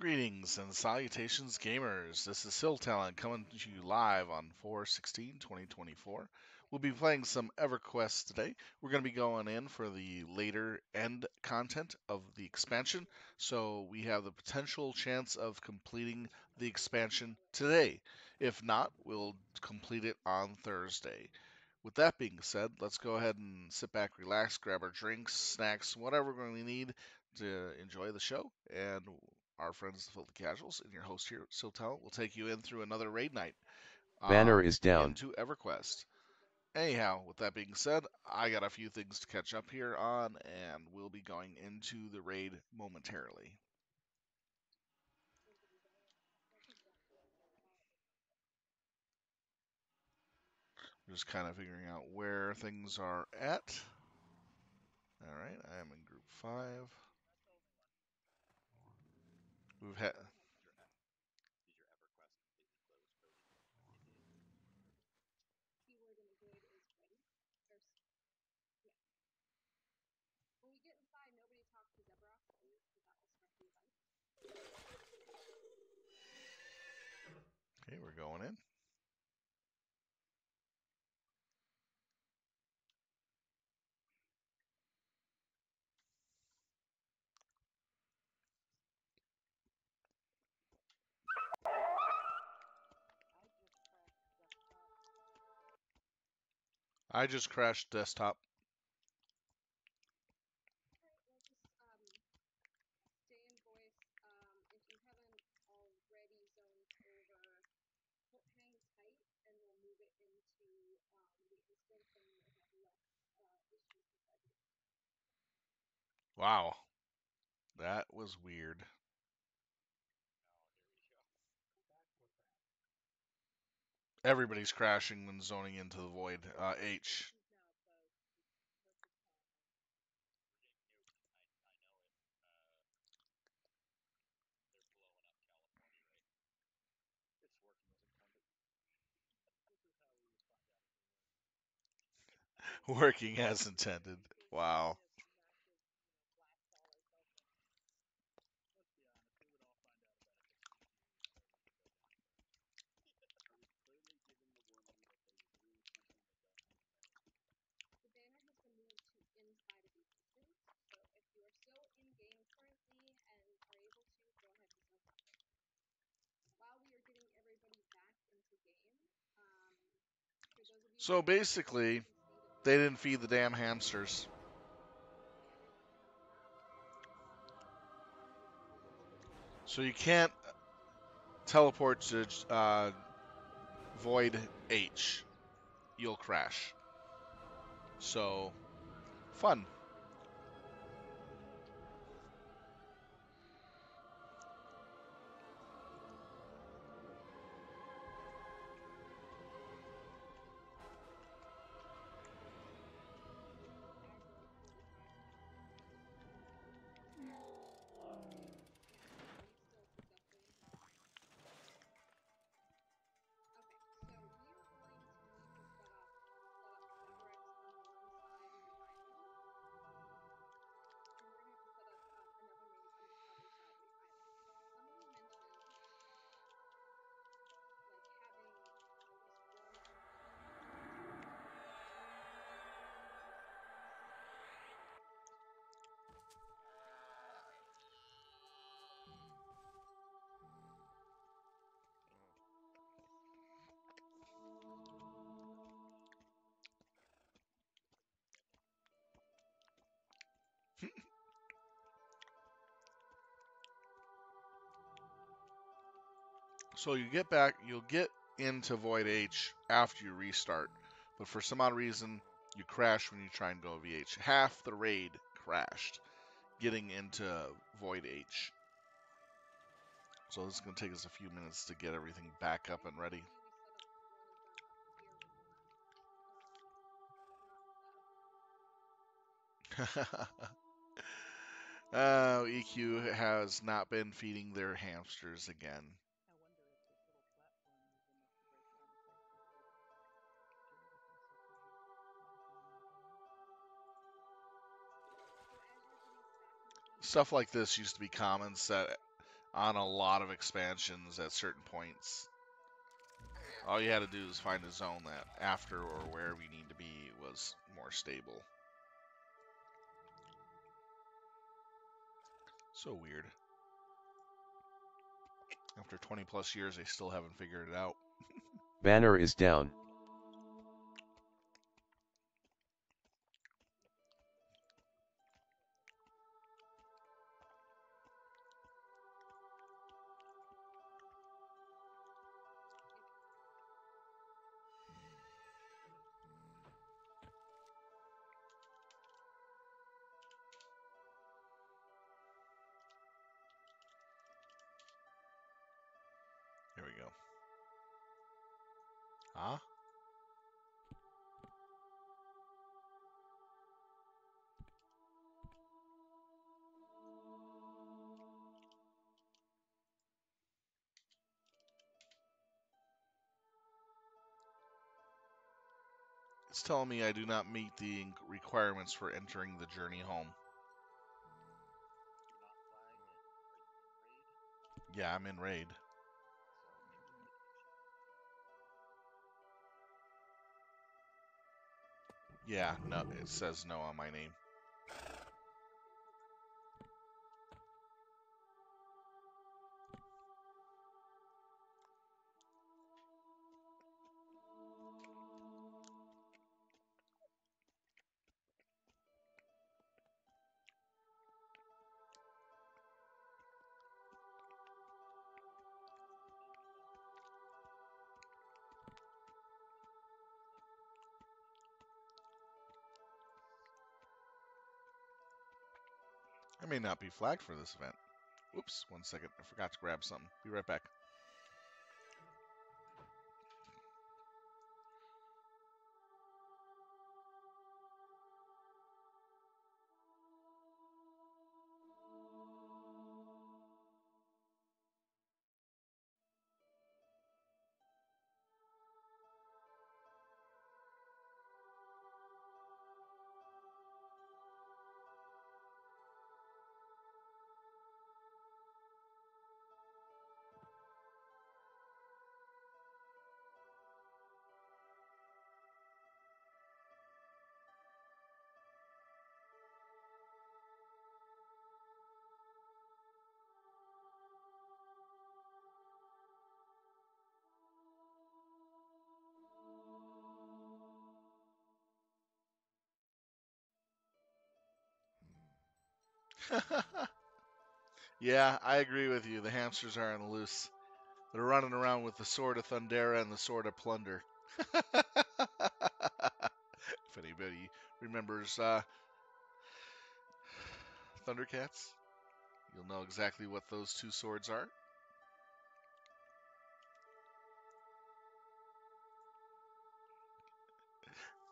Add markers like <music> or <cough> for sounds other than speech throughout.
Greetings and salutations, gamers. This is Silvtalon coming to you live on 416 2024. We'll be playing some EverQuest today. We're going to be going in for the later end content of the expansion, so we have the potential chance of completing the expansion today. If not, we'll complete it on Thursday. With that being said, let's go ahead and sit back, relax, grab our drinks, snacks, whatever we're going to need to enjoy the show, and our friends the Filthy Casuals and your host here, Siltel, will take you in through another raid night. Banner um, is down. Into EverQuest. Anyhow, with that being said, I got a few things to catch up here on, and we'll be going into the raid momentarily. Just kind of figuring out where things are at. All right, I am in group five. We've had. Okay, we're going in. I just crashed desktop. Wow. That was weird. Everybody's crashing when zoning into the void. Uh, H. <laughs> Working as intended. Wow. So basically, they didn't feed the damn hamsters. So you can't teleport to uh, Void H. You'll crash. So, fun. <laughs> So you get back, you'll get into Void H after you restart, but for some odd reason, you crash when you try and go VH. Half the raid crashed getting into Void H. So this is going to take us a few minutes to get everything back up and ready. <laughs> uh, EQ has not been feeding their hamsters again. Stuff like this used to be common set on a lot of expansions at certain points. All you had to do is find a zone that after or wherever you need to be was more stable. So weird. After 20 plus years, they still haven't figured it out. <laughs> Banner is down. Telling me I do not meet the requirements for entering the journey home. Yeah, I'm in raid. Yeah, no, it says no on my name. May not be flagged for this event. Oops, one second. I forgot to grab something. Be right back. <laughs> yeah, I agree with you. The hamsters are on the loose. They're running around with the sword of Thundera and the sword of Plunder. <laughs> if anybody remembers uh, Thundercats, you'll know exactly what those two swords are.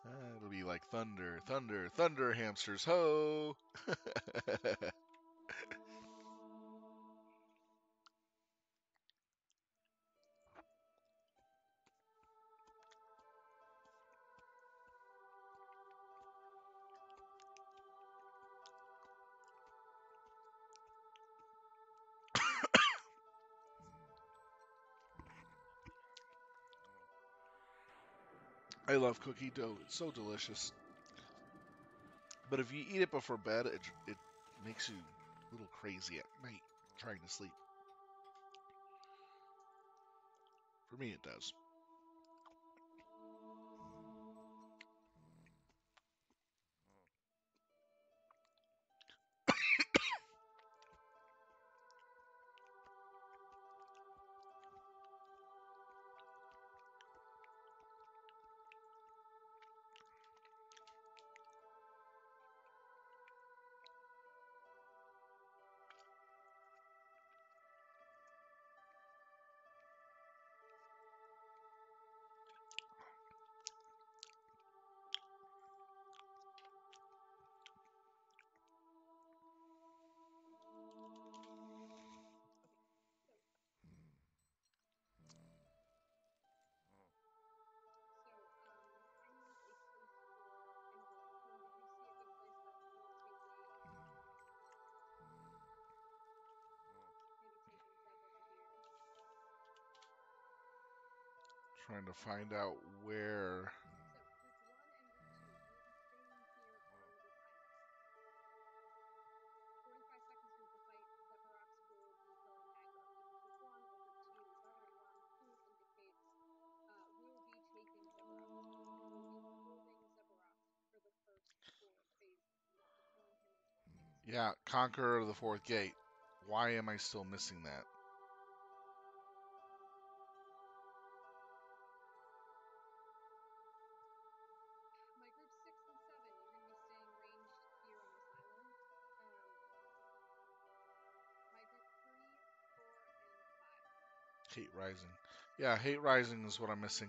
Uh, it'll be like thunder, thunder, thunder, hamsters, ho! <laughs> I love cookie dough. It's so delicious. But if you eat it before bed, it, it makes you a little crazy at night trying to sleep. For me, it does. Trying to find out where. Hmm. Yeah, Conqueror of the Fourth Gate. Why am I still missing that? Hate Rising. Yeah, Hate Rising is what I'm missing.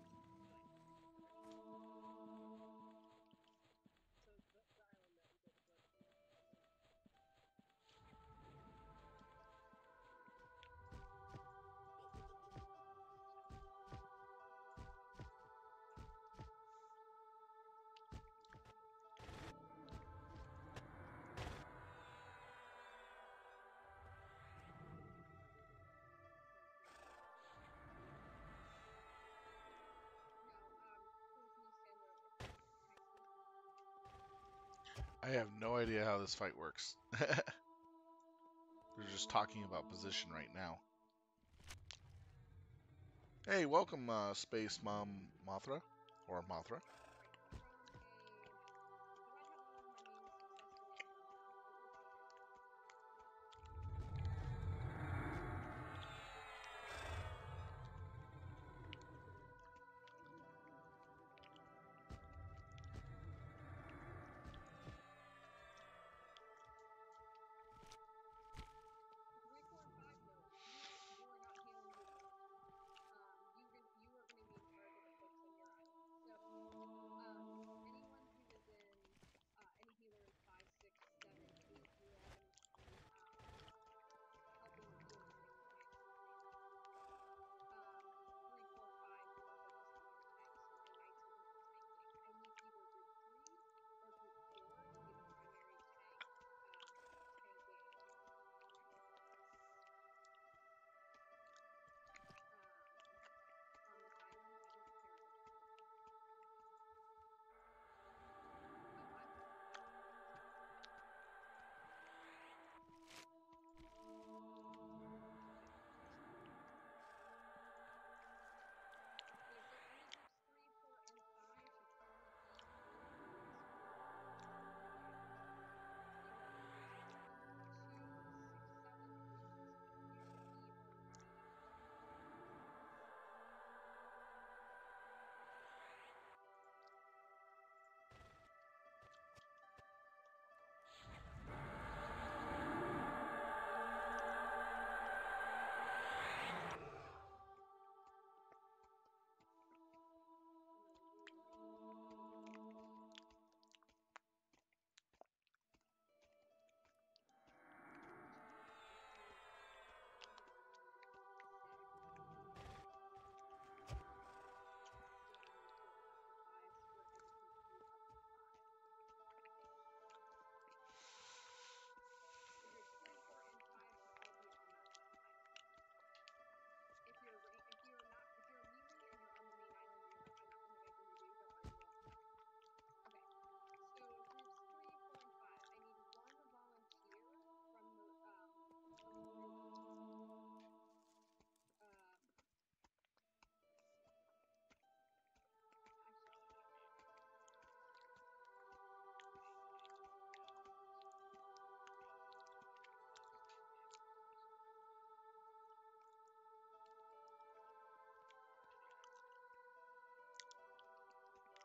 I have no idea how this fight works. <laughs> We're just talking about position right now. Hey, welcome, uh, Space Mom Mothra, or Mothra.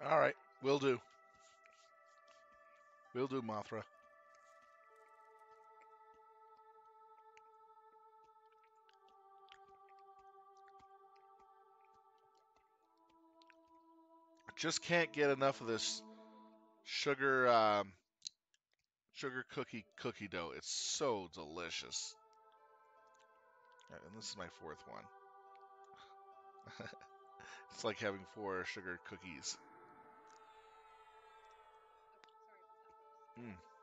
All right, will do. Will do, Mothra. Just can't get enough of this sugar um, sugar cookie cookie dough. It's so delicious. And this is my fourth one. <laughs> it's like having four sugar cookies. Mm.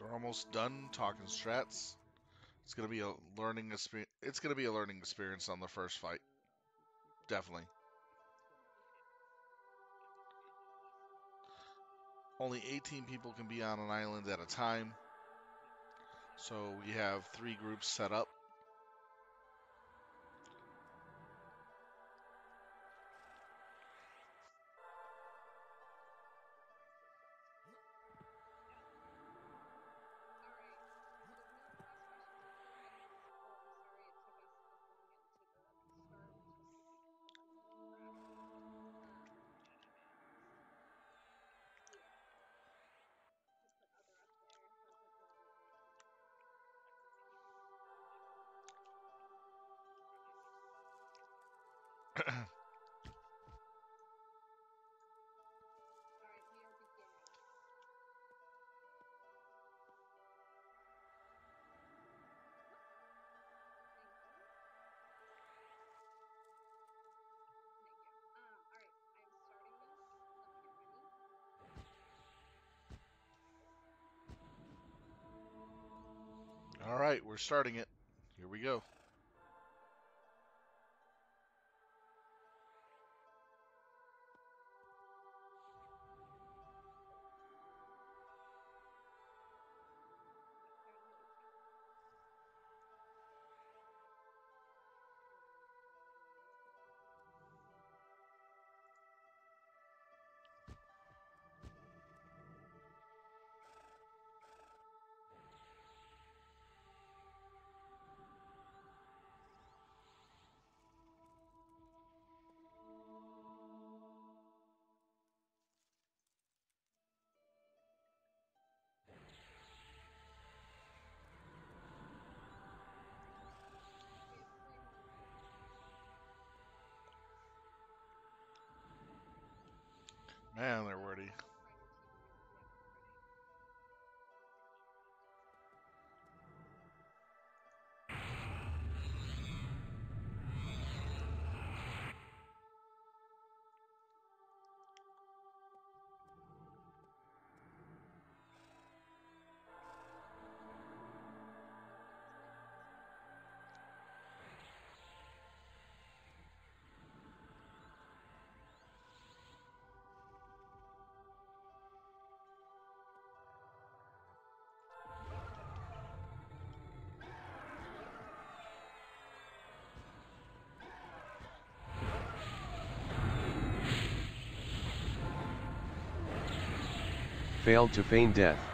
We're almost done talking strats. It's gonna be a learning experience. It's gonna be a learning experience on the first fight. Definitely. Only 18 people can be on an island at a time. So we have three groups set up. Right, we're starting it. Here we go. Man, they're wordy. Failed to feign death.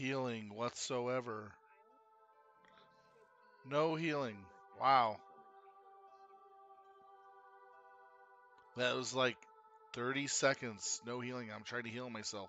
healing whatsoever. No healing. Wow. That was like 30 seconds. No healing. I'm trying to heal myself.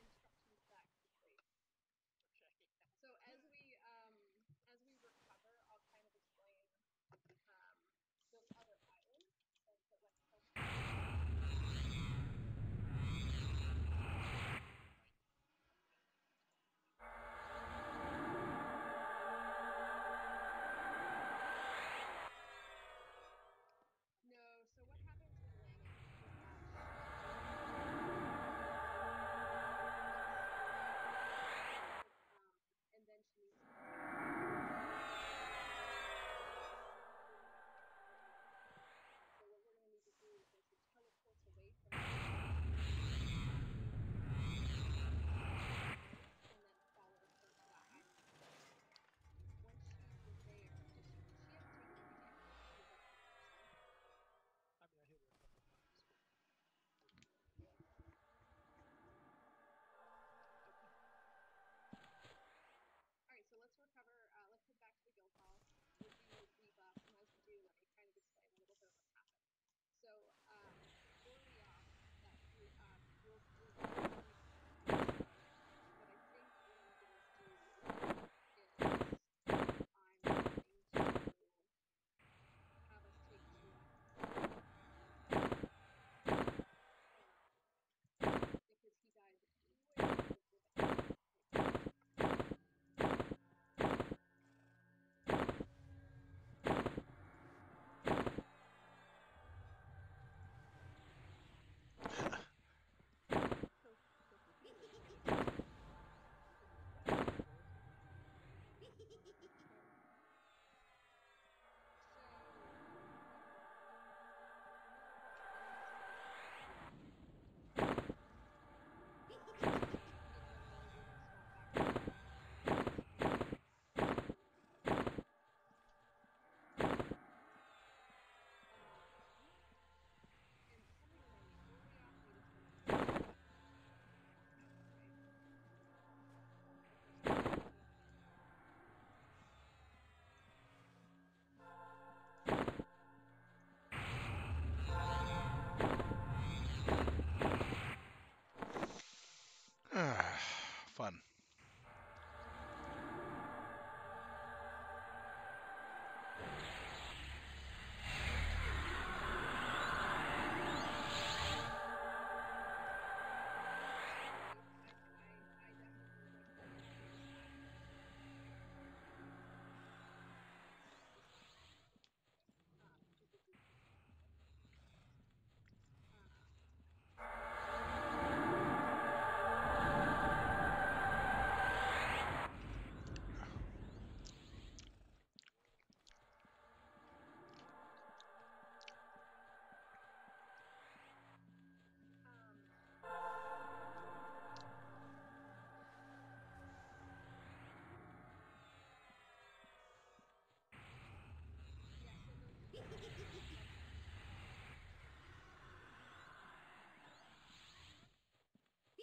fun.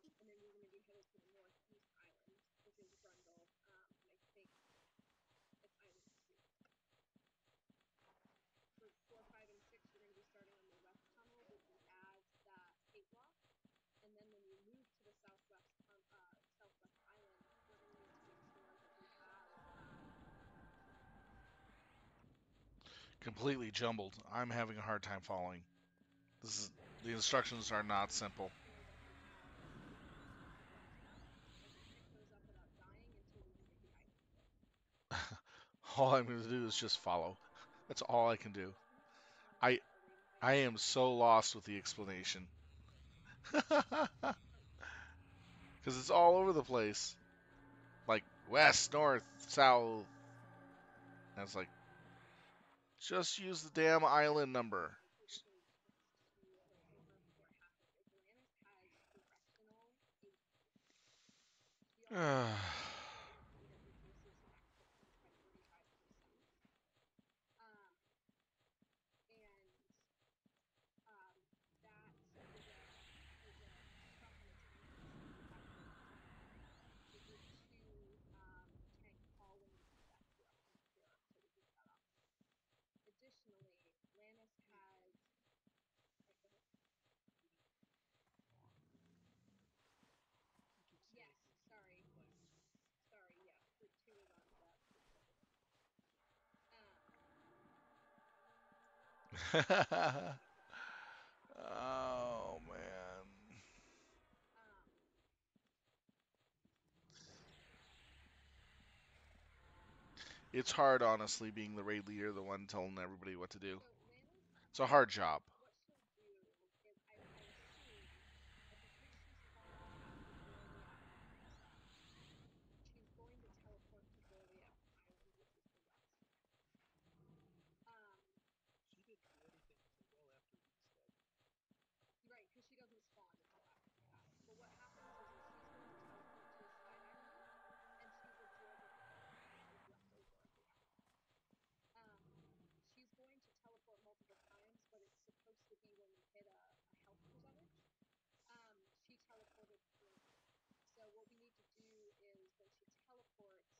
and then we're going to be headed to the northeast island, which is Grundle. Um, I think it's island two. For four, five, and six, we're going to be starting on the tunnel, which is as that block. And then when we move to the southwest um, uh, southwest island, we're going to need to make sure that we have. Completely jumbled. I'm having a hard time following. This is the instructions are not simple. all I'm going to do is just follow. That's all I can do. I I am so lost with the explanation. <laughs> Cuz it's all over the place. Like west, north, south. And like just use the damn island number. <sighs> <sighs> <sighs> oh man. It's hard honestly being the raid leader, the one telling everybody what to do. It's a hard job. courts,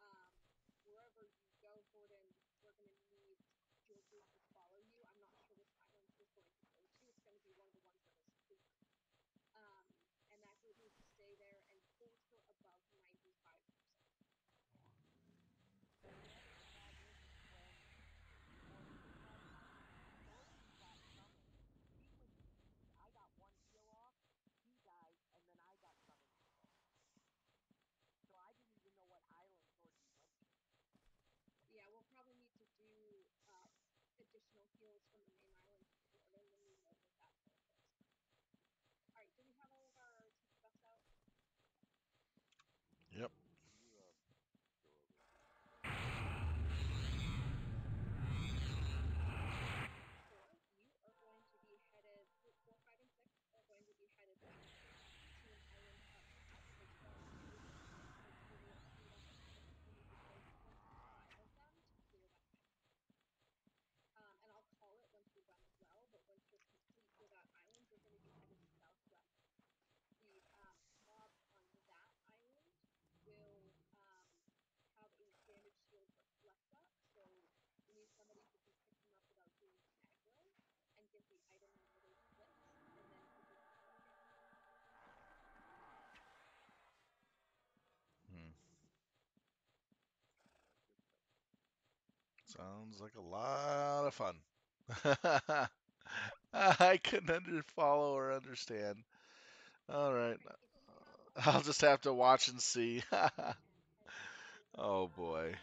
um, wherever you go for them, we're going to need your business Sounds like a lot of fun. <laughs> I couldn't under follow or understand. All right. I'll just have to watch and see. <laughs> oh boy.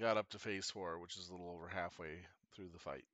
got up to phase four, which is a little over halfway through the fight.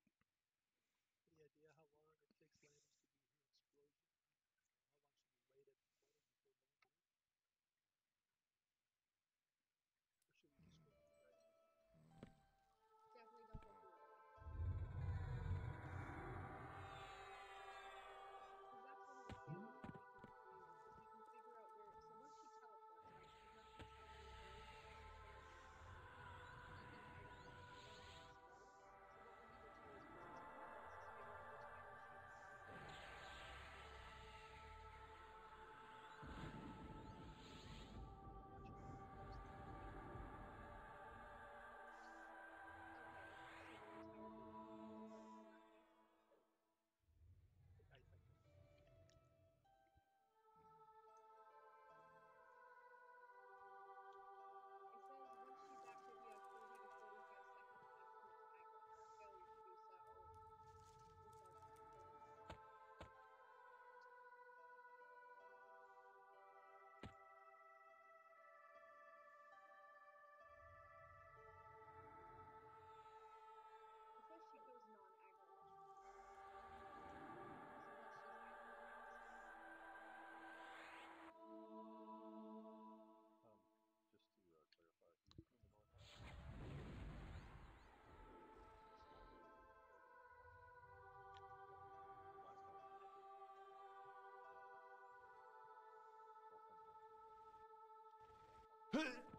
Huh? <laughs>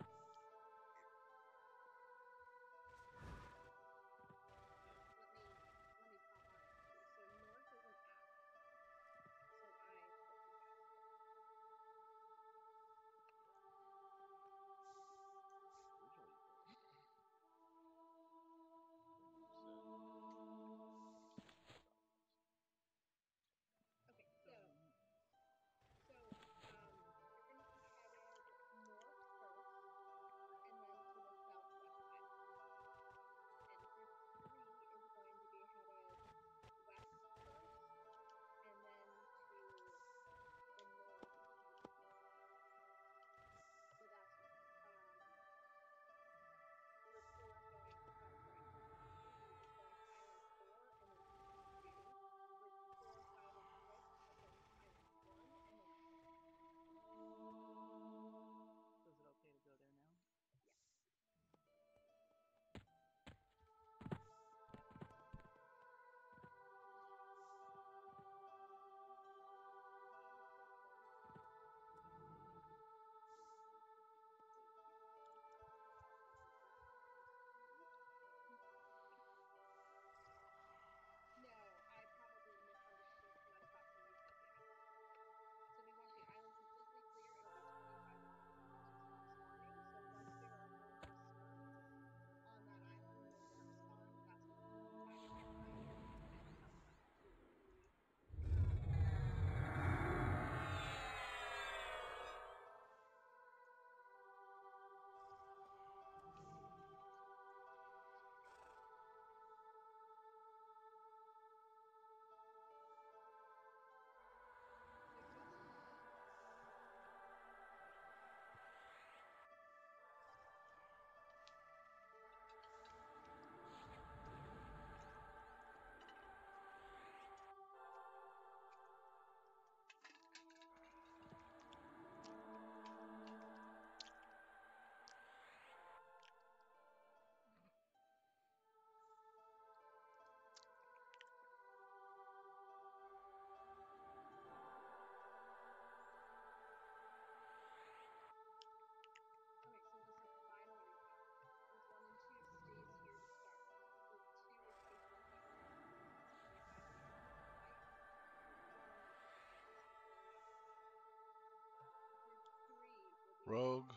Rogue,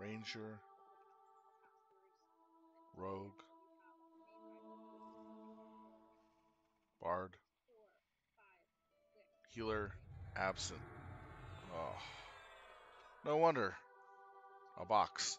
Ranger, Rogue, Bard, Healer, Absent. Oh, no wonder. A box.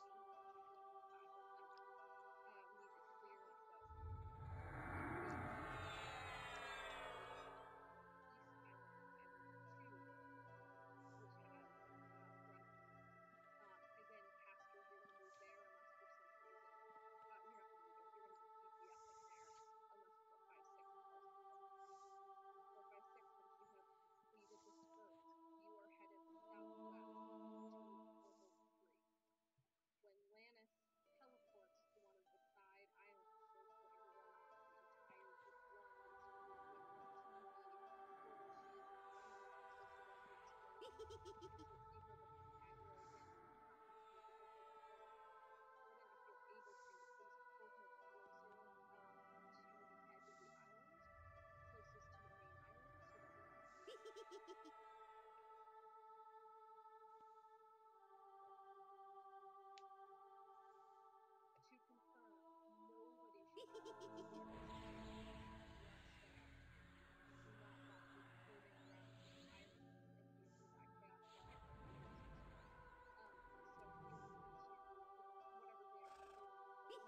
Hehehehe <laughs>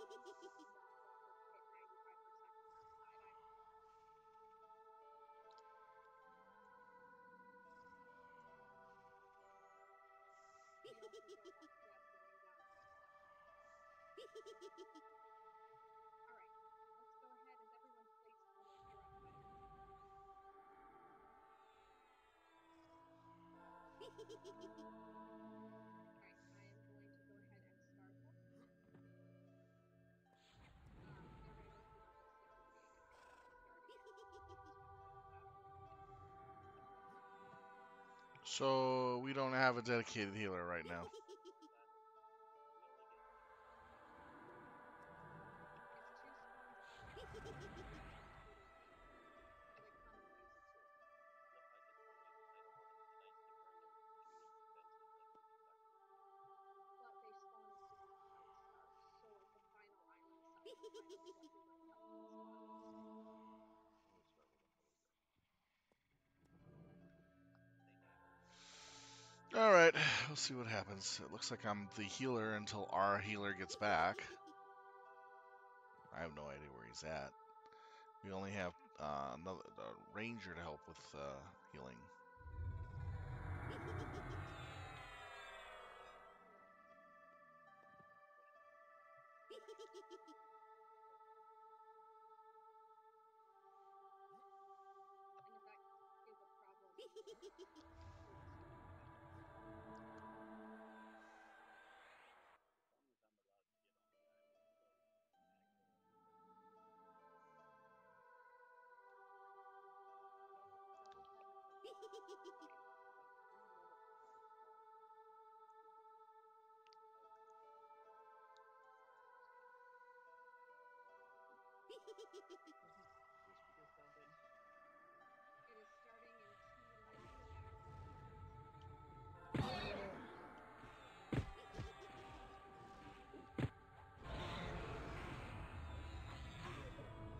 Hehehehe So we don't have a dedicated healer right now. <laughs> we'll see what happens. It looks like I'm the healer until our healer gets back. I have no idea where he's at. We only have uh, another ranger to help with uh, healing.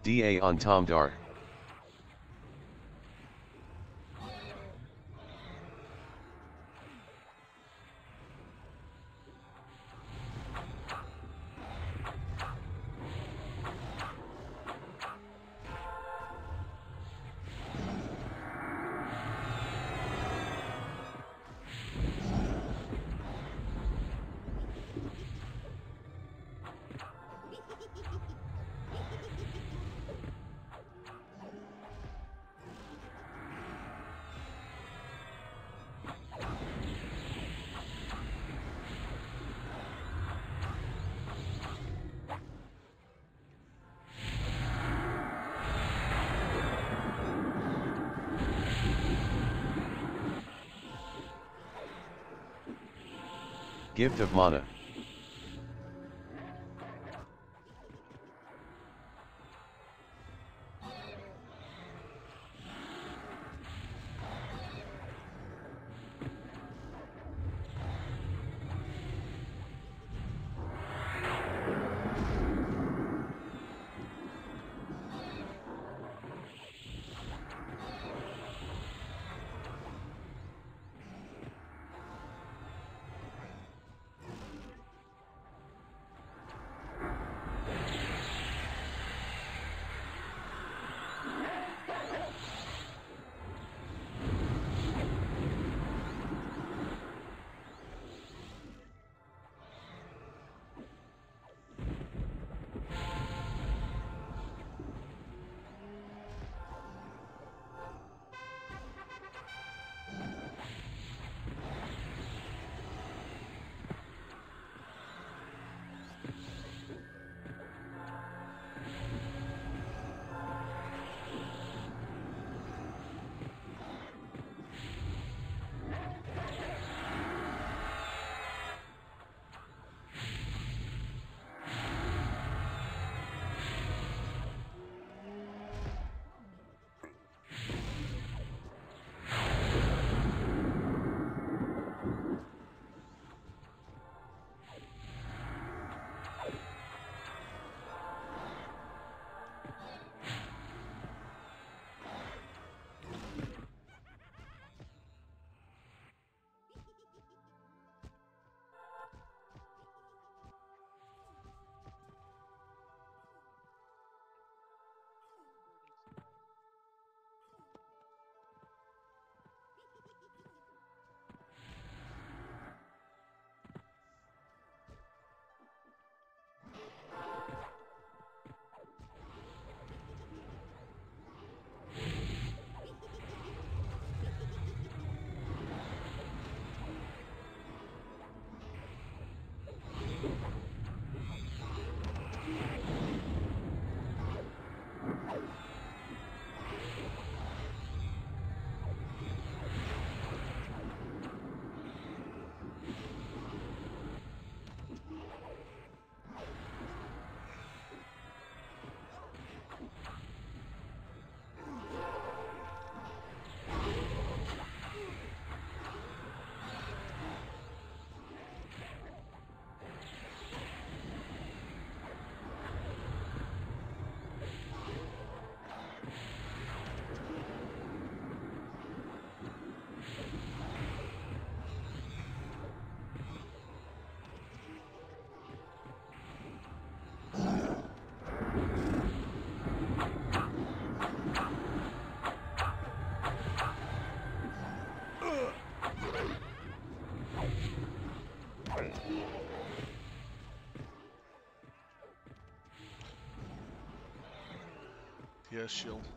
DA on Tom Gift of Mana. Yeah, shield.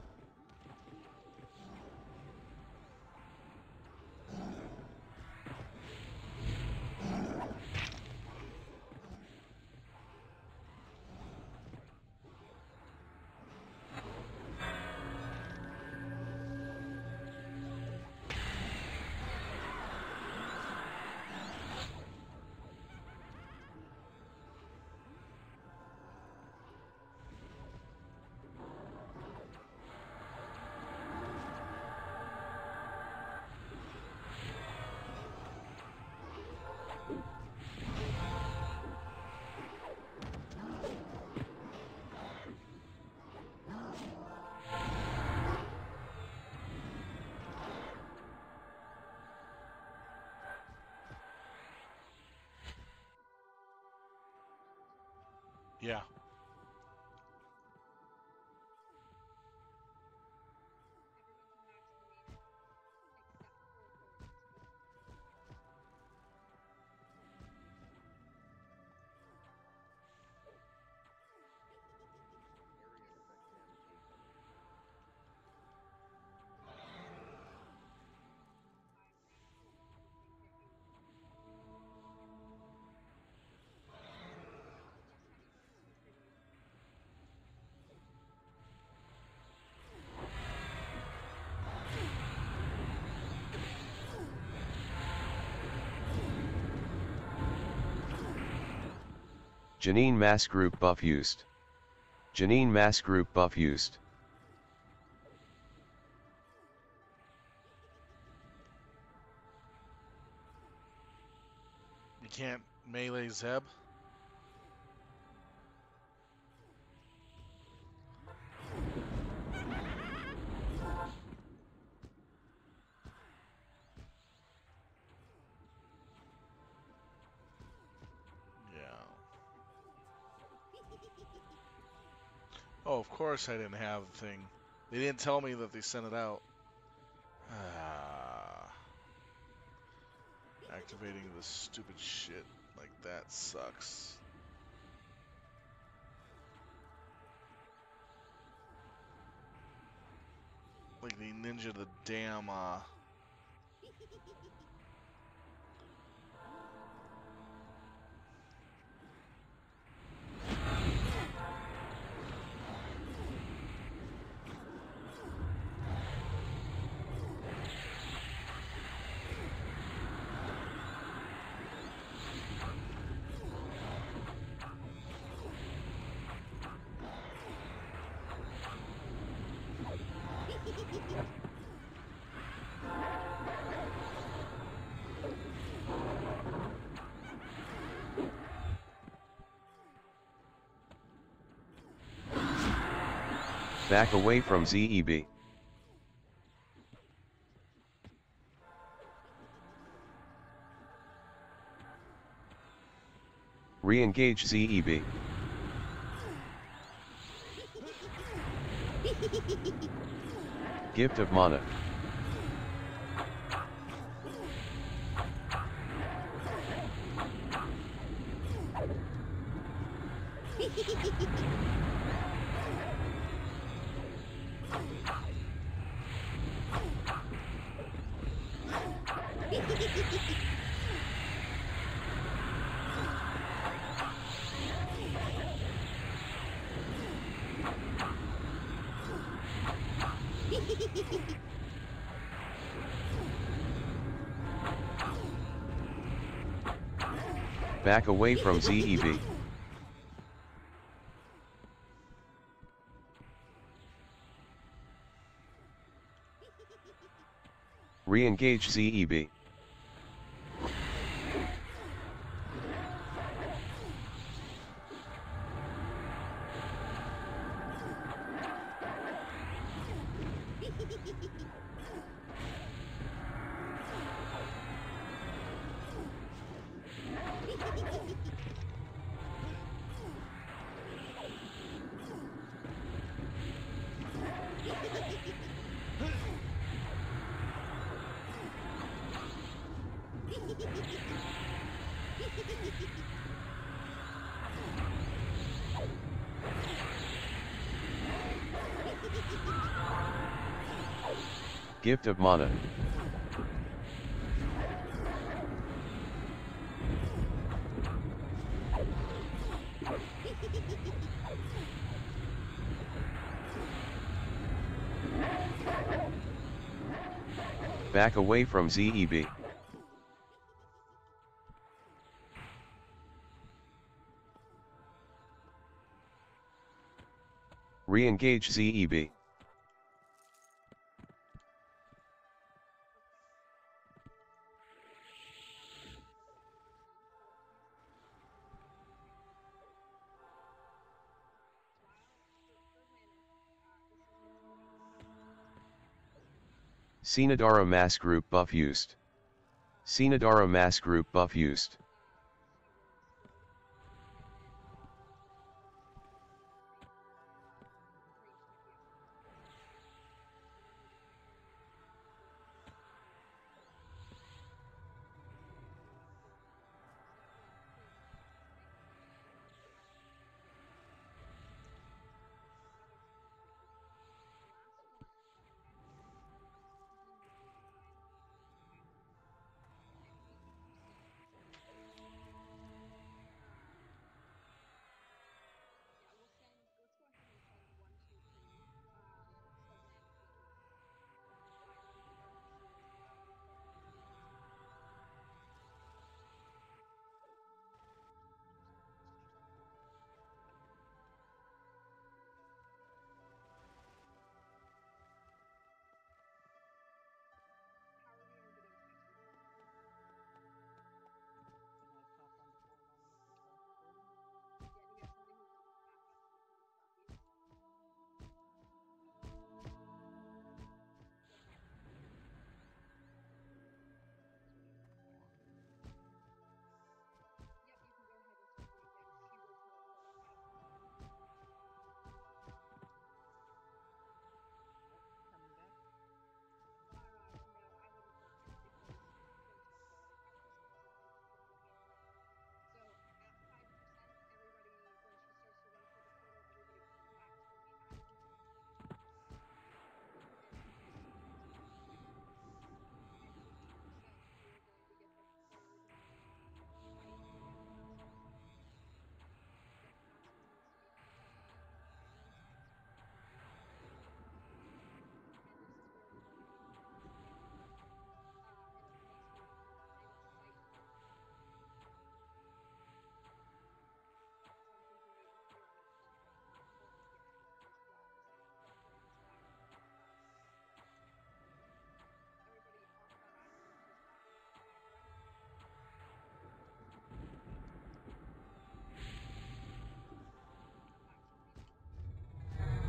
Yeah. Janine Mass Group buff used. Janine Mass Group buff used. You can't melee Zeb. Course I didn't have the thing. They didn't tell me that they sent it out. Ah. Activating this stupid shit like that sucks. Like the ninja the damn uh Back away from ZEB. Re-engage ZEB. Gift of mana. Back away from ZEB. Re-engage ZEB. Gift of mana. Back away from ZEB. Re-engage ZEB. Sinadara Mass Group buff used. Sinadara Mass Group buff used.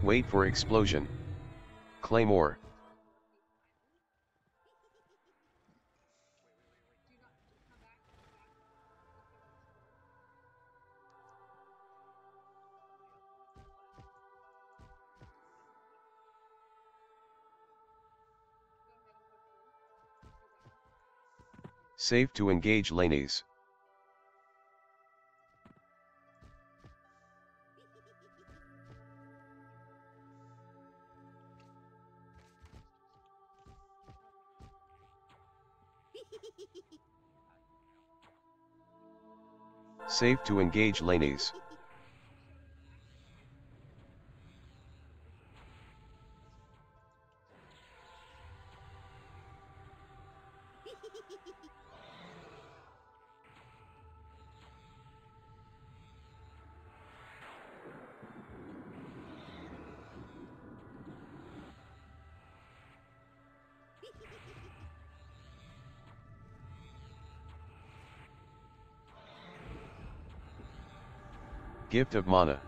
Wait for explosion. Claymore. Safe to engage lanes. Safe to engage lanes. <laughs> Gift of mana.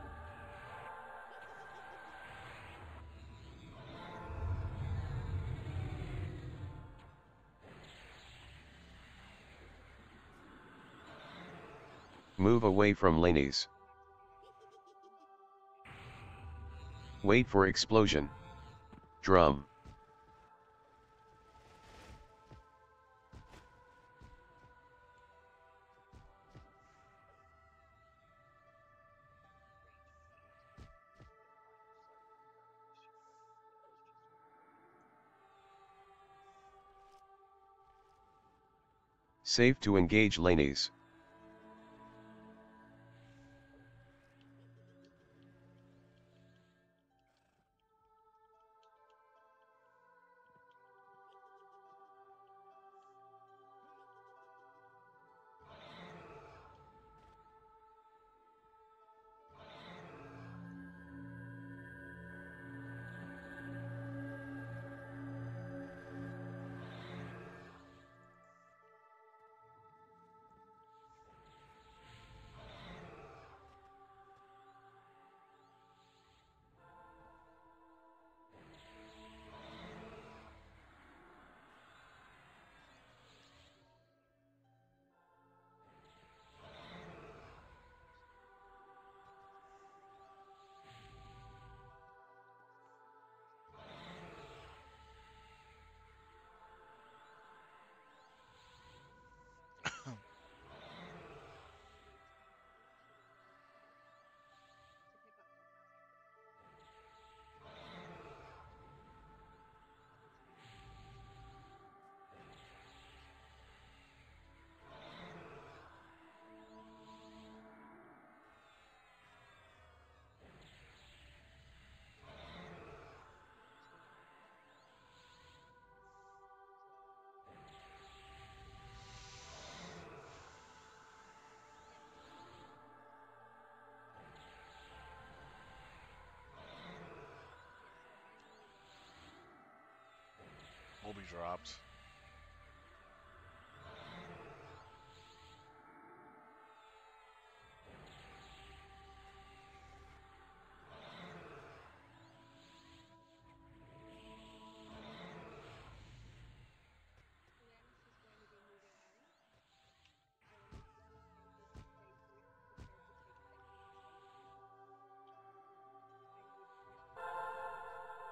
Move away from lanes. Wait for explosion. Drum. Safe to engage laneys.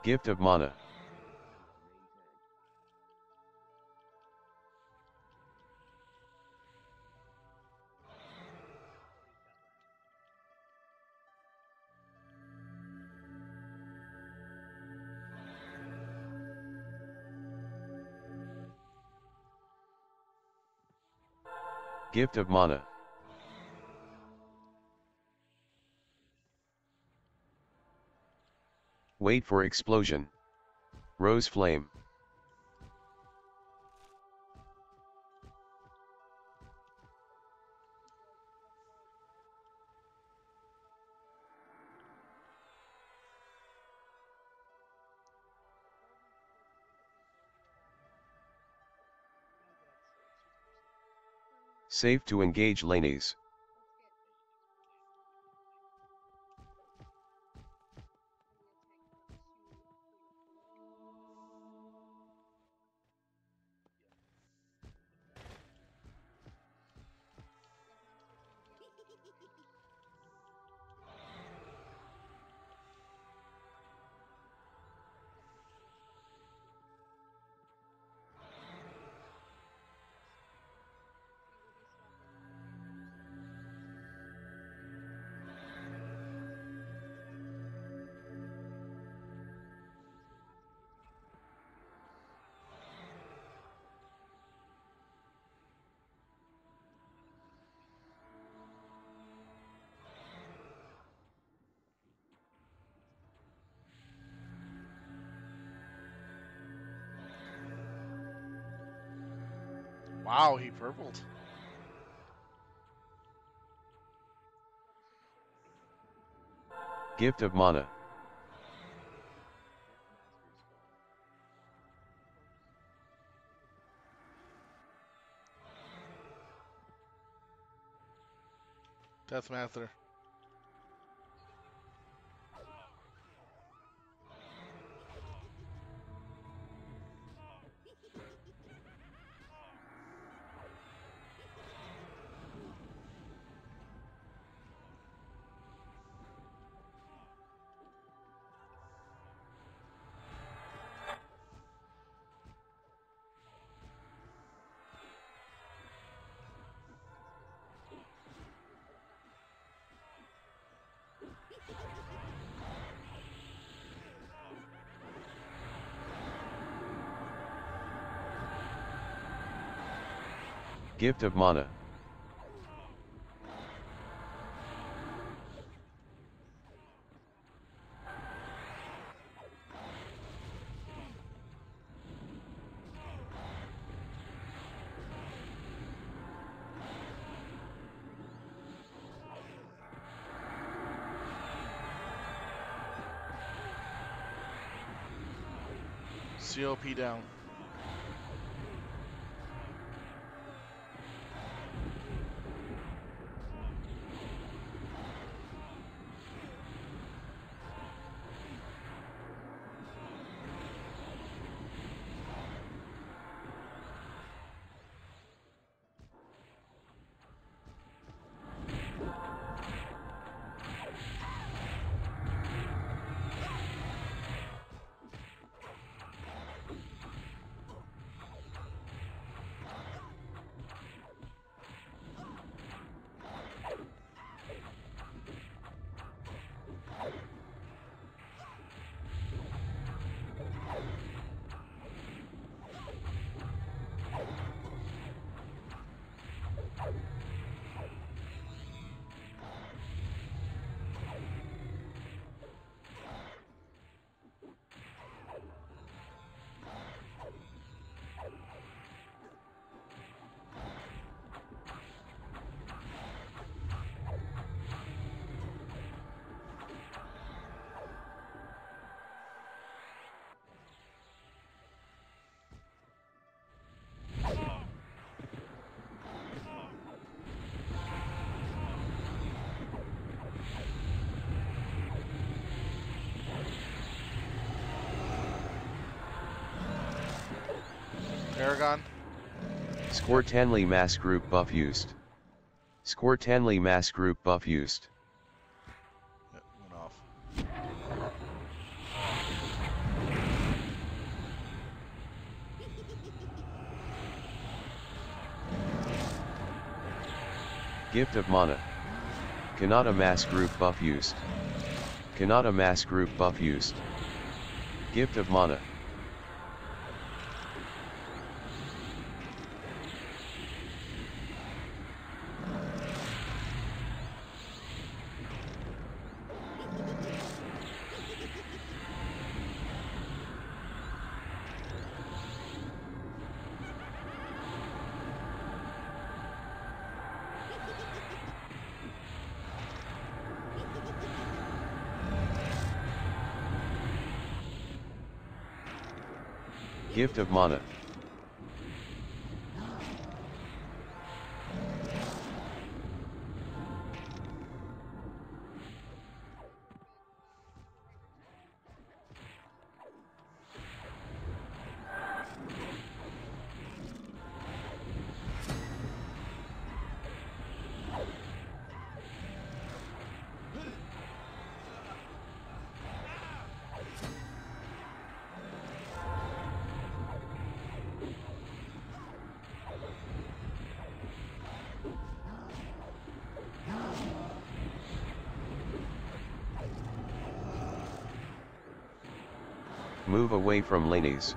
Gift of mana. Gift of mana. Wait for explosion. Rose flame. Safe to engage laneys. Wow, he purpled. Gift of mana. Deathmaster. Gift of Mana. COP down. Paragon. Score Tanley Mass Group buff used. Score Tanley Mass Group buff used. Went off. Gift of Mana. Kanata Mass Group buff used. Kanata Mass Group buff used. Gift of Mana. Gift of Mana. Move away from lanes.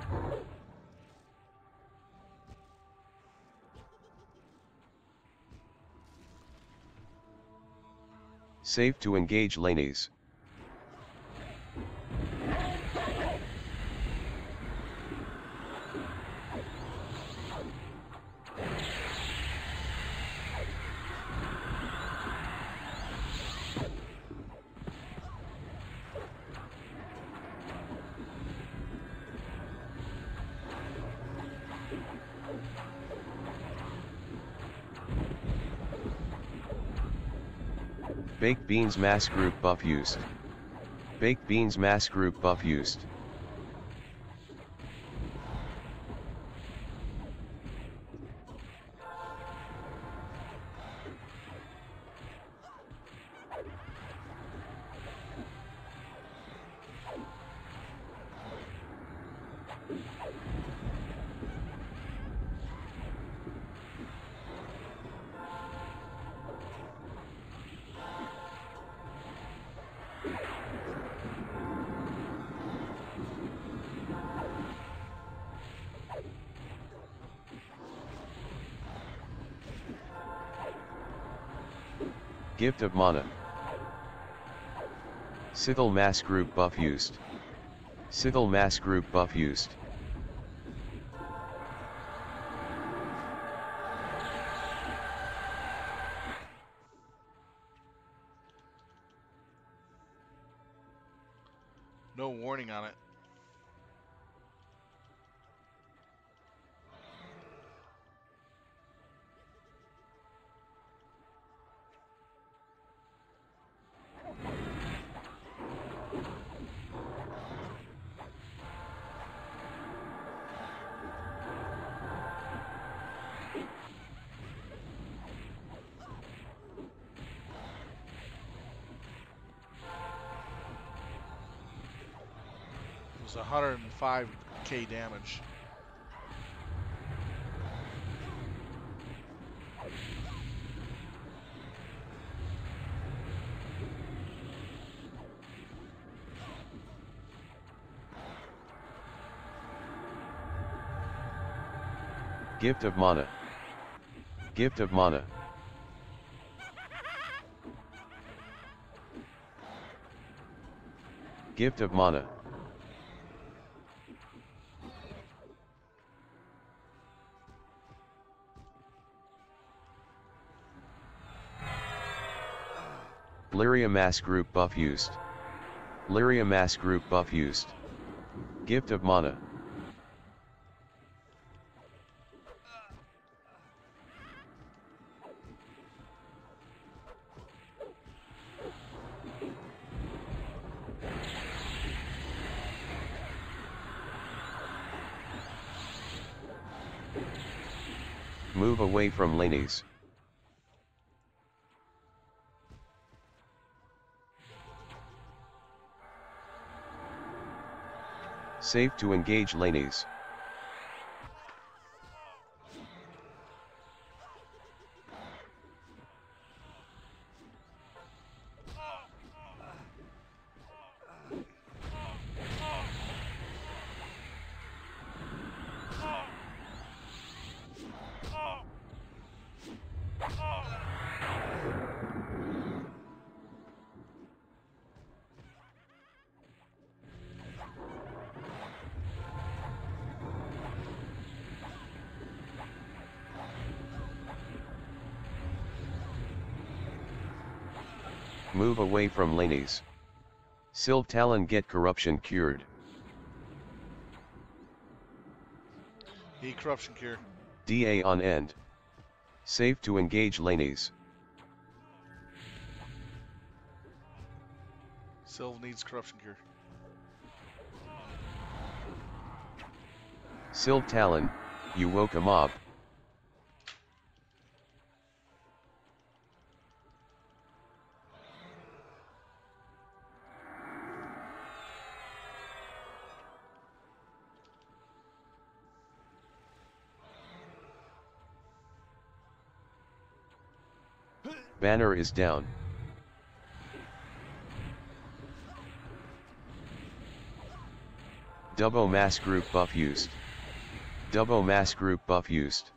Safe to engage lanes. Baked Beans Mass Group buff used. Baked Beans Mass Group buff used. Gift of Mana. Scythel Mass Group buff used. Scythel Mass Group buff used. Damage. Gift of Mana. Gift of Mana. Gift of Mana. Lyria Mass Group buff used. Lyria Mass Group buff used. Gift of Mana. Move away from lanes. Safe to engage lanes. Away from Laney's. Silvtalon get corruption cured. Need corruption cure. DA on end. Safe to engage Laney's. Sylve needs corruption cure. Silvtalon, you woke a mob. Banner is down. Dubbo Mass Group buff used. Dubbo Mass Group buff used.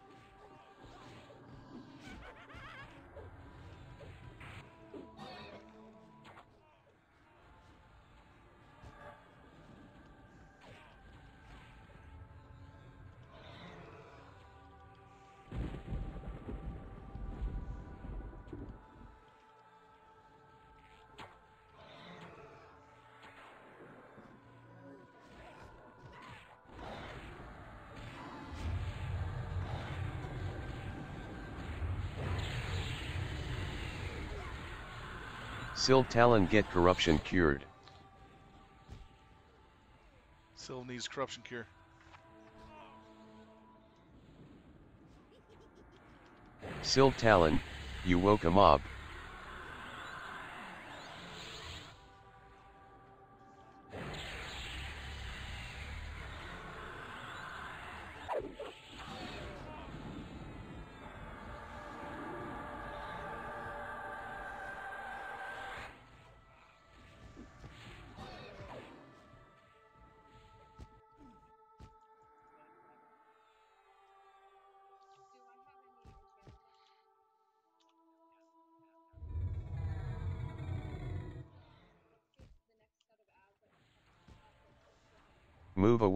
Silvtalon get corruption cured. Sylve needs corruption cure. Silvtalon, you woke a mob.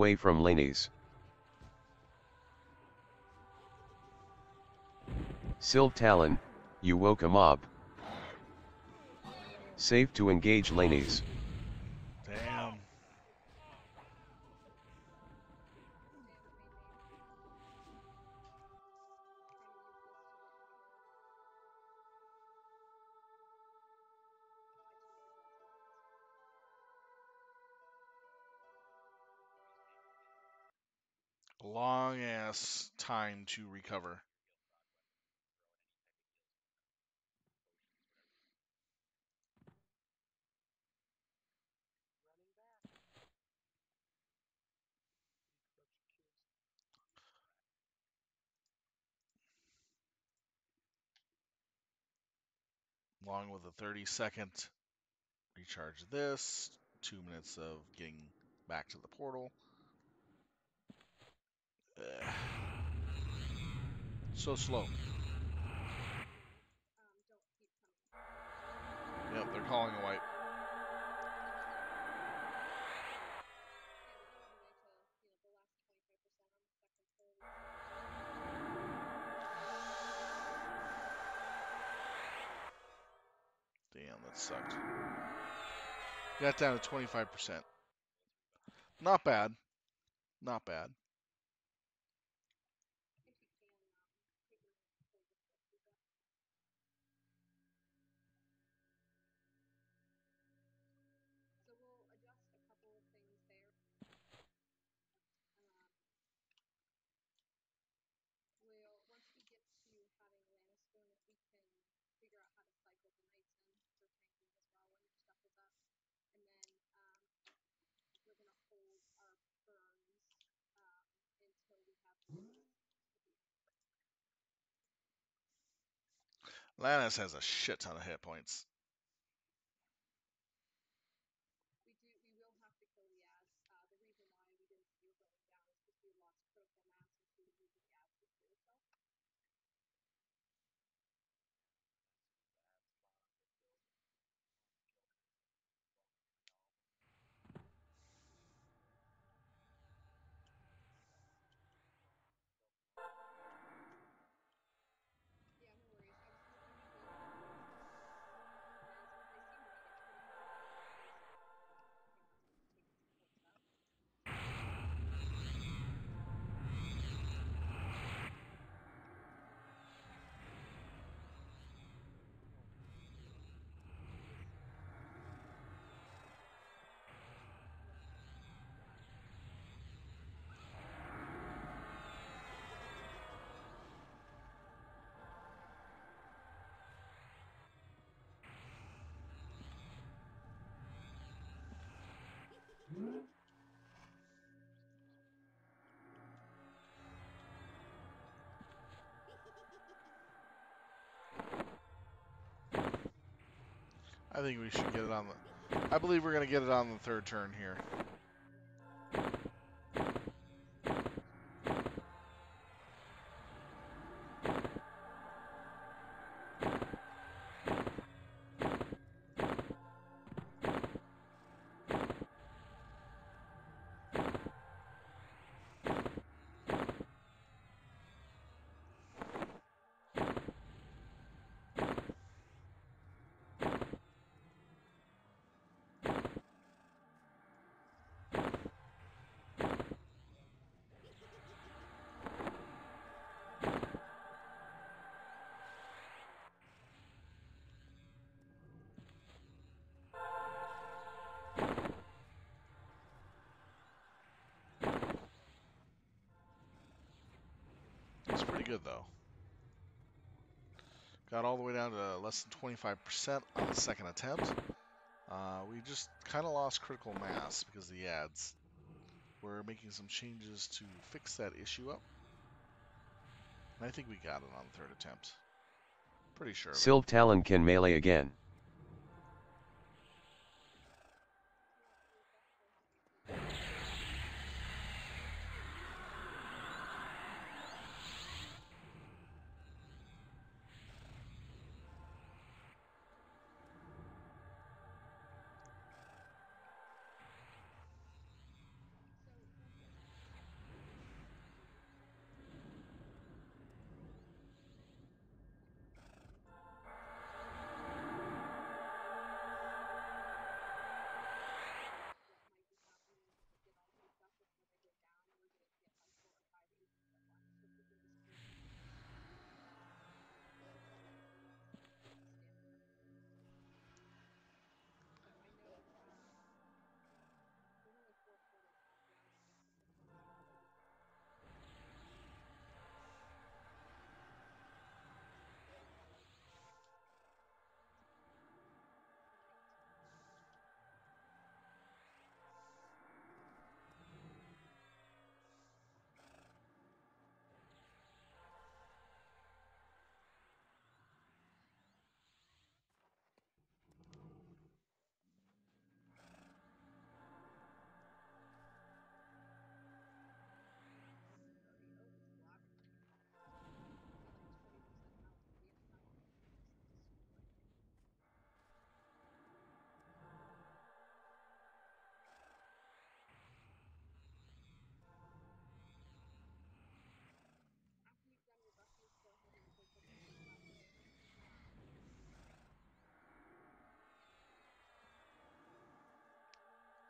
Away from laneys. Silvtalon, you woke a mob. Safe to engage laneys. To recover. Along with a 30 second recharge of this, two minutes of getting back to the portal. Ugh. So slow. Um, don't keep. Yep, they're calling a wipe. Damn, that sucked. Got down to 25%. Not bad. Not bad. So we'll adjust a couple of things there. Um, we'll once we get to having Lannispin, we can figure out how to cycle the knights in for tanking as well when your stuff is up, and then um, we're gonna hold our burns um, until we have. Lannis has a shit ton of hit points. I think we should get it on the. I believe we're gonna get it on the third turn here. Good though. Got all the way down to less than 25% on the second attempt. Uh, we just kind of lost critical mass because the ads. We're making some changes to fix that issue up. And I think we got it on the third attempt. Pretty sure. of it. Sil Talon can melee again.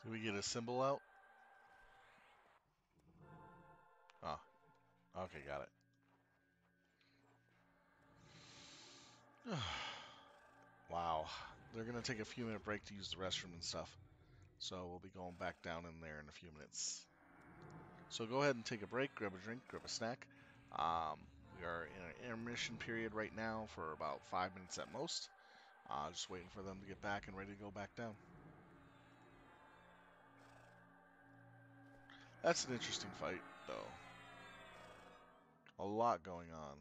Did we get a symbol out? Oh, okay, got it. <sighs> wow, they're gonna take a few minute break to use the restroom and stuff. So we'll be going back down in there in a few minutes. So go ahead and take a break, grab a drink, grab a snack. Um, we are in an intermission period right now for about five minutes at most. Uh, just waiting for them to get back and ready to go back down. That's an interesting fight, though. A lot going on.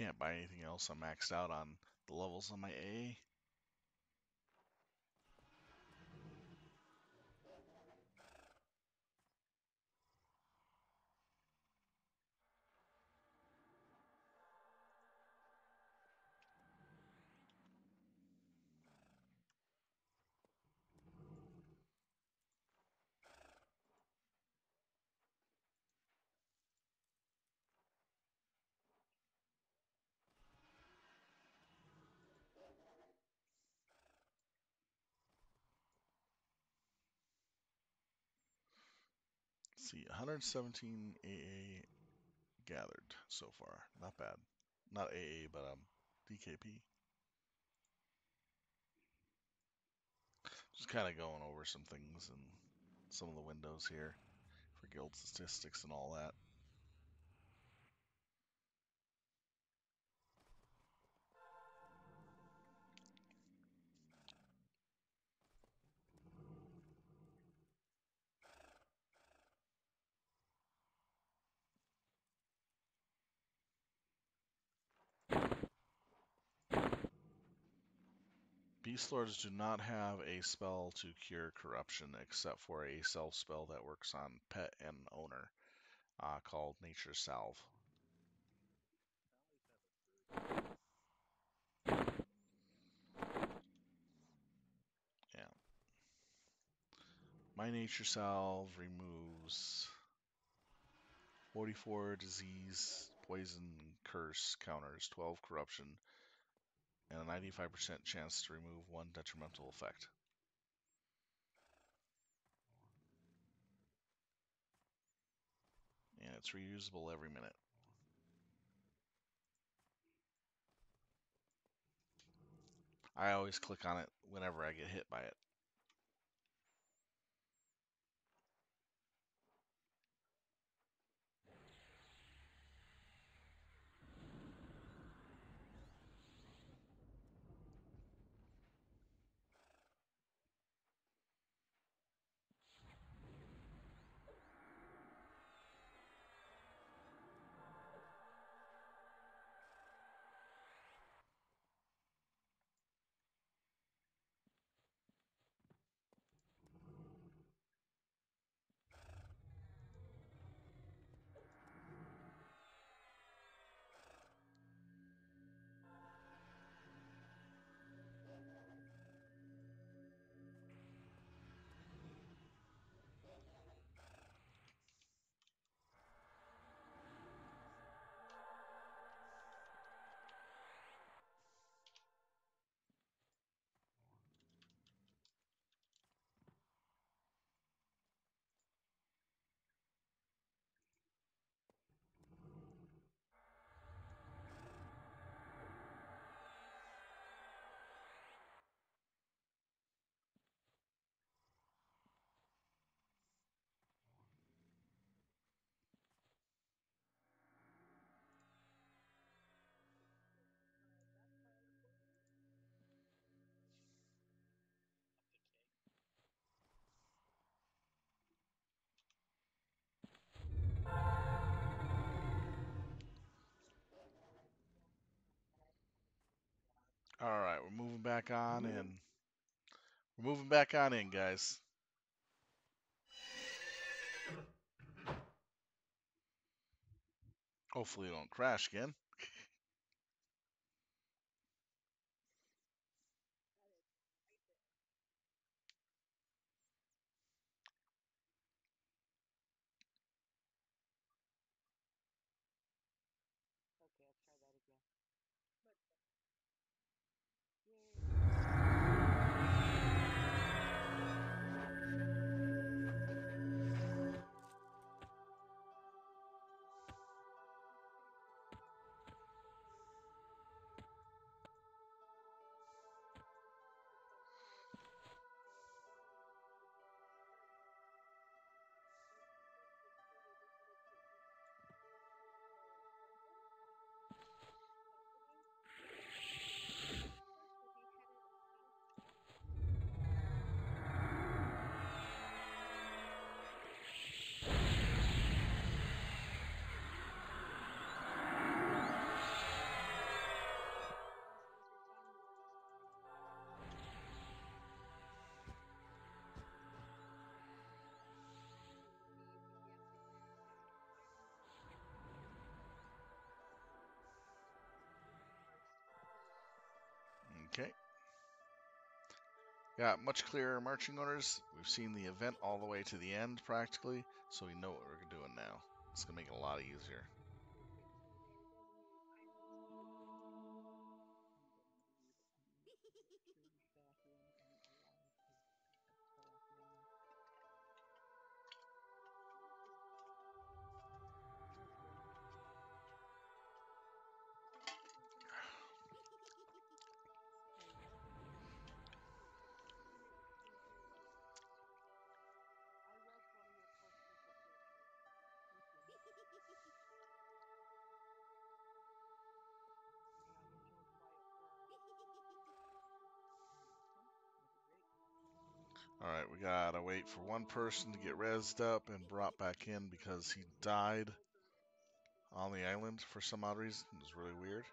Can't buy anything else. I'm maxed out on the levels on my A. see, 117 AA gathered so far. Not bad. Not AA, but um, DKP. Just kind of going over some things and some of the windows here for guild statistics and all that. Beast Lords do not have a spell to cure corruption except for a self spell that works on pet and owner uh, called Nature Salve. Yeah. My Nature Salve removes 44 disease, poison, curse counters, 12 corruption, and a 95% chance to remove one detrimental effect. And it's reusable every minute. I always click on it whenever I get hit by it. All right, we're moving back on in. Mm-hmm. We're moving back on in, guys. Hopefully, it don't crash again. Got much clearer marching orders. We've seen the event all the way to the end practically, so we know what we're doing now. It's gonna make it a lot easier. We gotta wait for one person to get rezzed up and brought back in because he died on the island for some odd reason. It was really weird.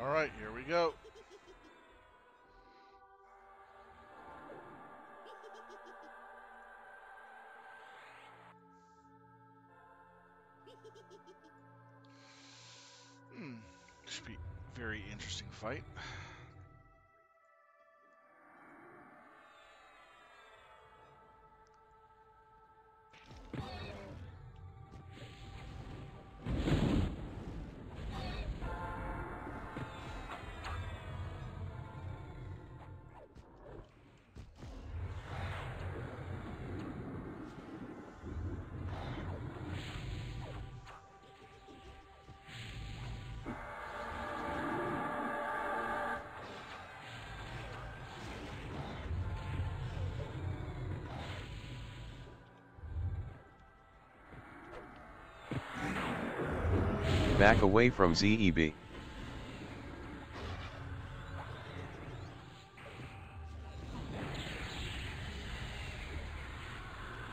All right, here we go. Hmm. Should be very interesting fight. Back away from ZEB.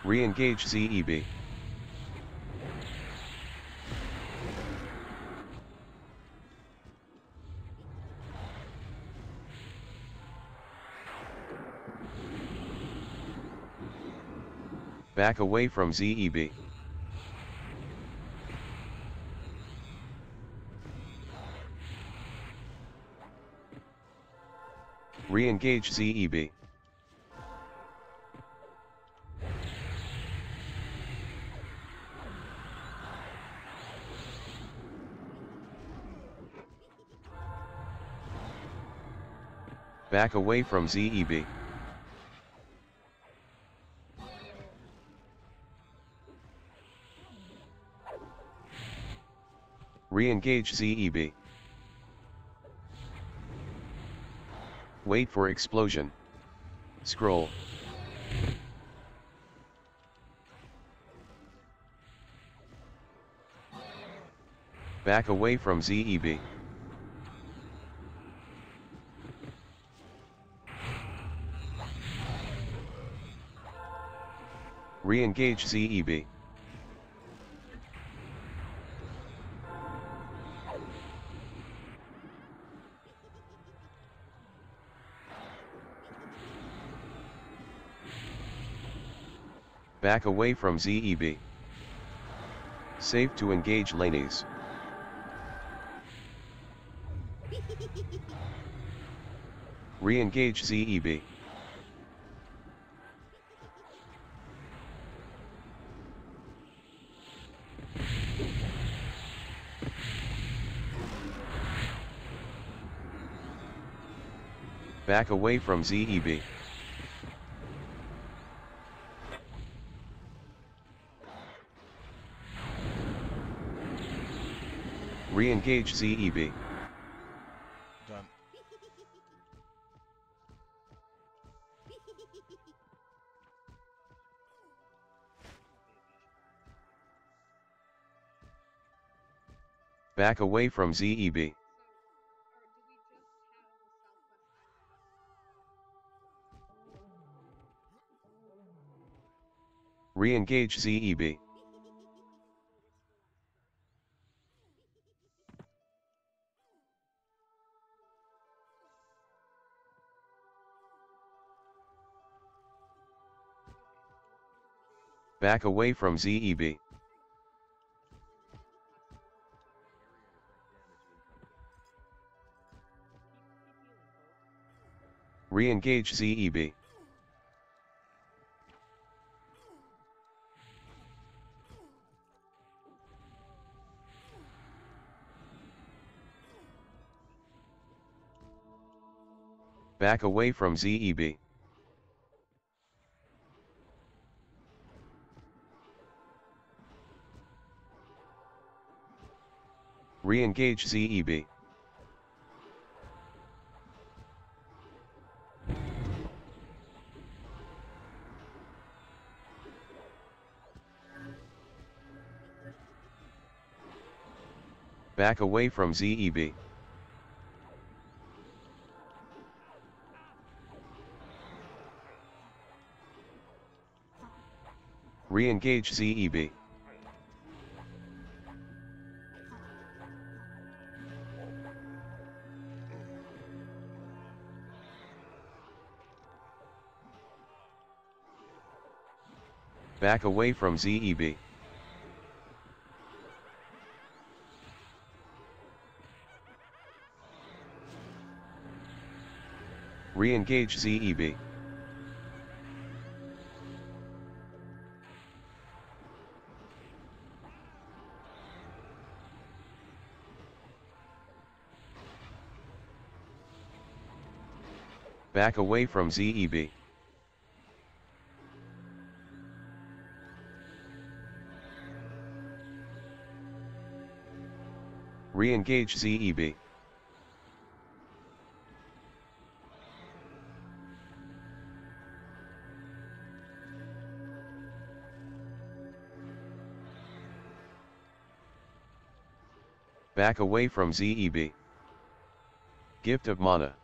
Re-engage ZEB. Back away from ZEB. Re-engage ZEB. Back away from ZEB. Re-engage ZEB. Wait for explosion. Scroll. Back away from ZEB. Re-engage ZEB. Back away from ZEB. Safe to engage lanes. Re-engage ZEB. Back away from ZEB. Re-engage E ZEB. Done. Back away from E Re-engage or Back away from ZEB. Re-engage ZEB. Back away from ZEB. Re-engage ZEB. Back away from ZEB. Re-engage ZEB. Back away from ZEB. Re-engage ZEB. Back away from ZEB. Re-engage ZEB. Back away from ZEB. Gift of mana.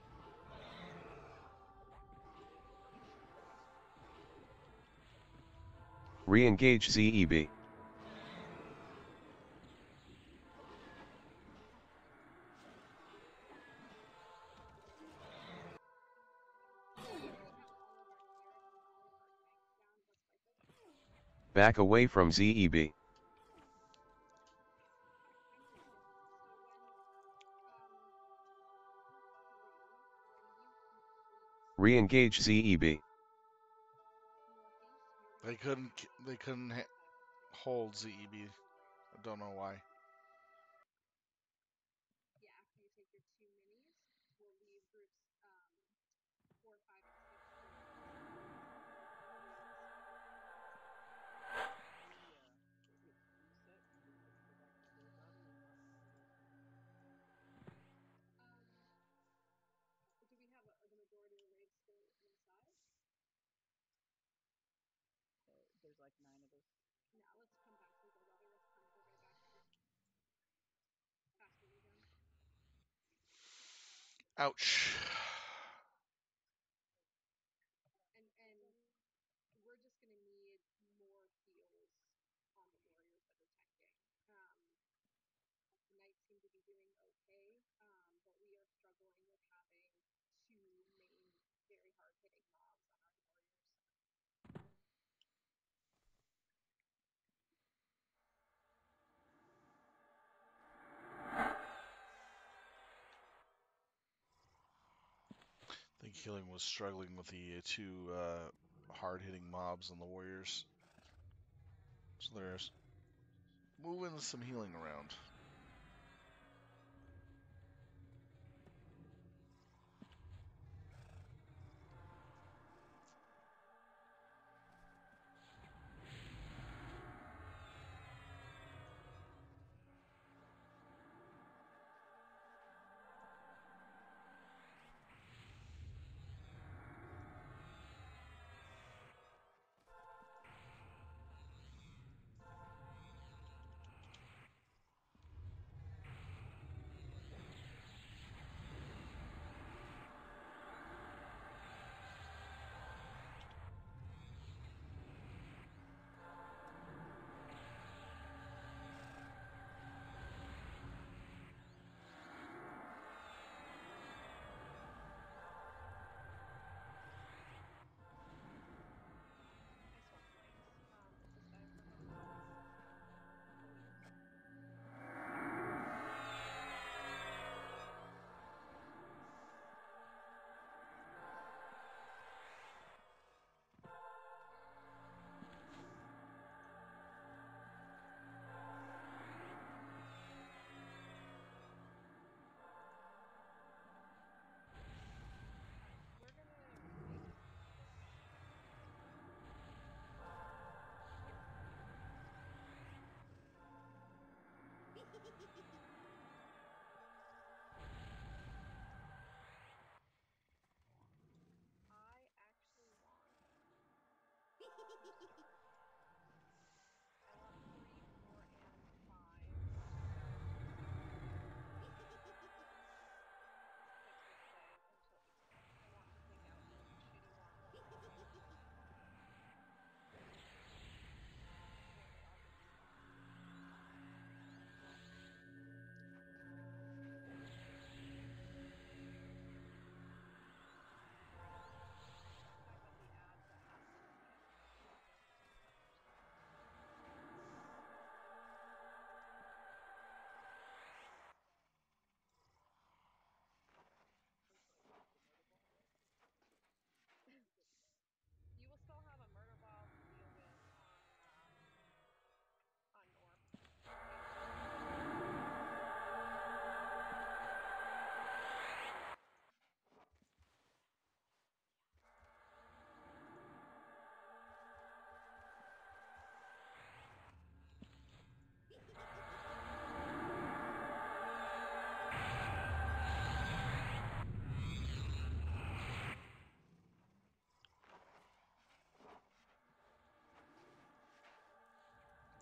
Re-engage ZEB. Back away from ZEB. Re-engage ZEB. They couldn't. They couldn't hold ZEB. I don't know why. Are just gonna need more heals on the areas of the technique. Um knights seem to be doing okay, um, but we are struggling with having two main very hard hitting mobs on our warriors. I think healing was struggling with the uh, two uh, hard hitting mobs on the warriors. So there's moving some healing around.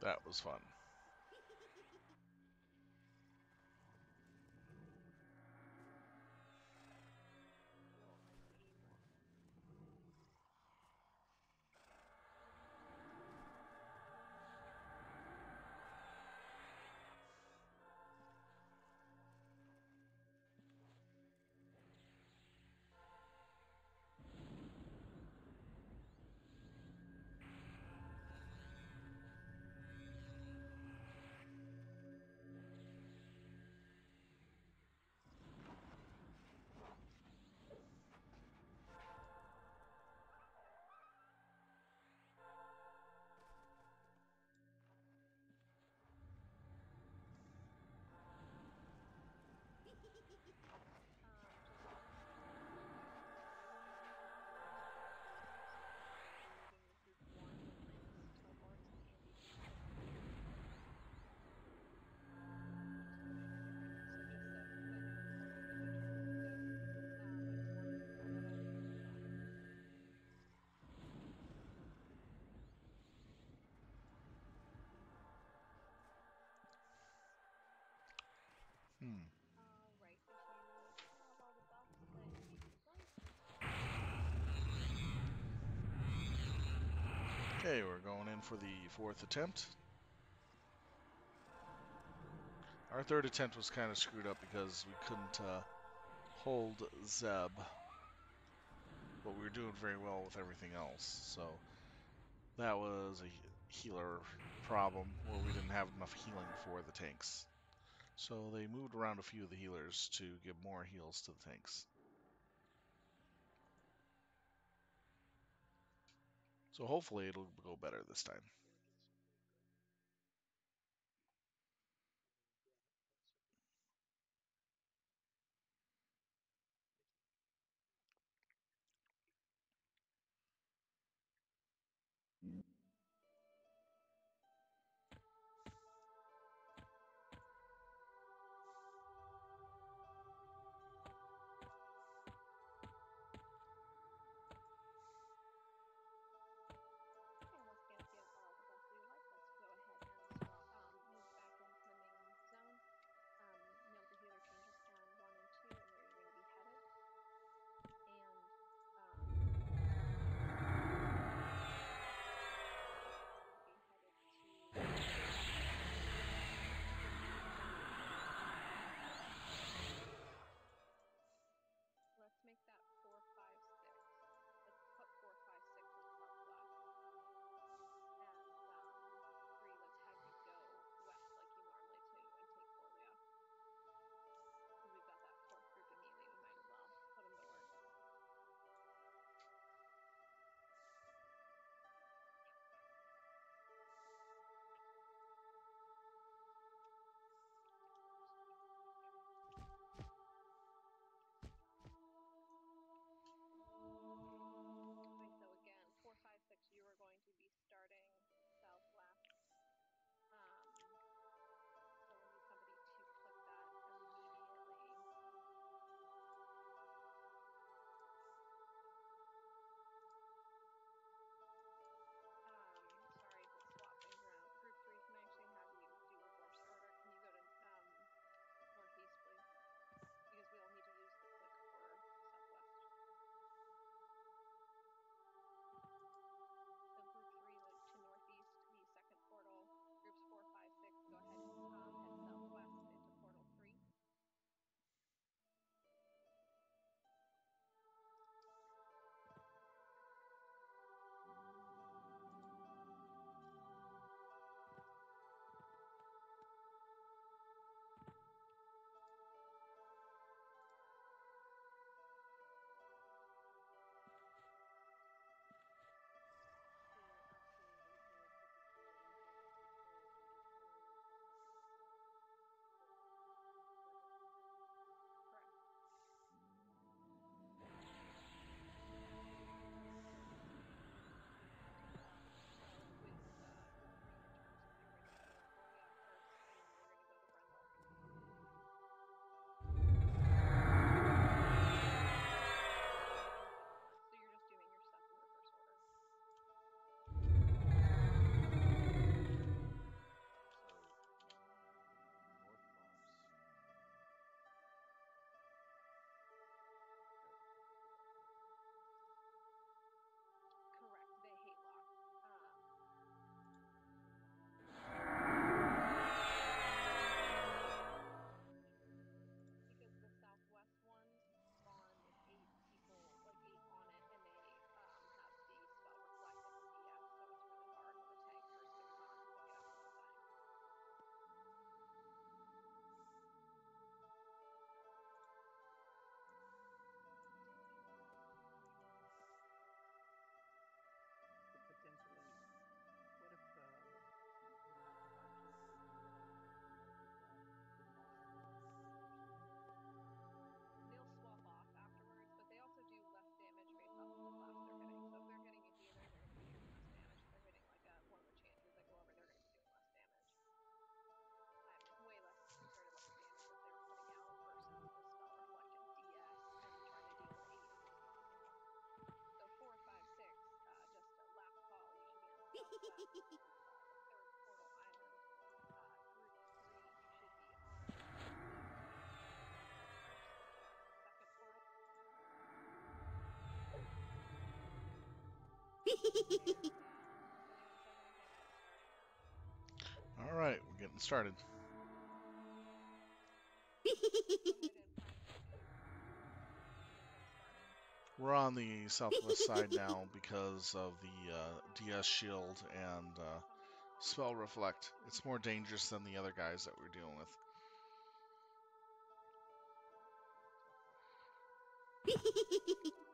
That was fun. Okay, we're going in for the fourth attempt. Our third attempt was kind of screwed up because we couldn't uh, hold Zeb, but we were doing very well with everything else. So that was a healer problem where we didn't have enough healing for the tanks. So they moved around a few of the healers to give more heals to the tanks. So hopefully it'll go better this time. All right, we're getting started. <laughs> We're on the southwest side now because of the uh, DS shield and uh, spell reflect. It's more dangerous than the other guys that we're dealing with. <laughs>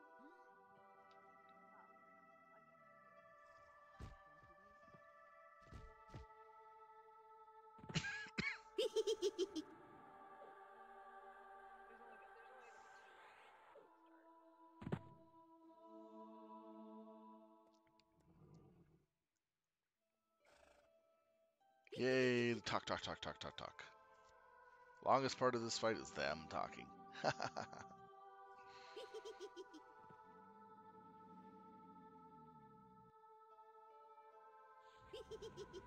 talk, talk, talk, talk, talk, talk. Longest part of this fight is them talking. <laughs> <laughs>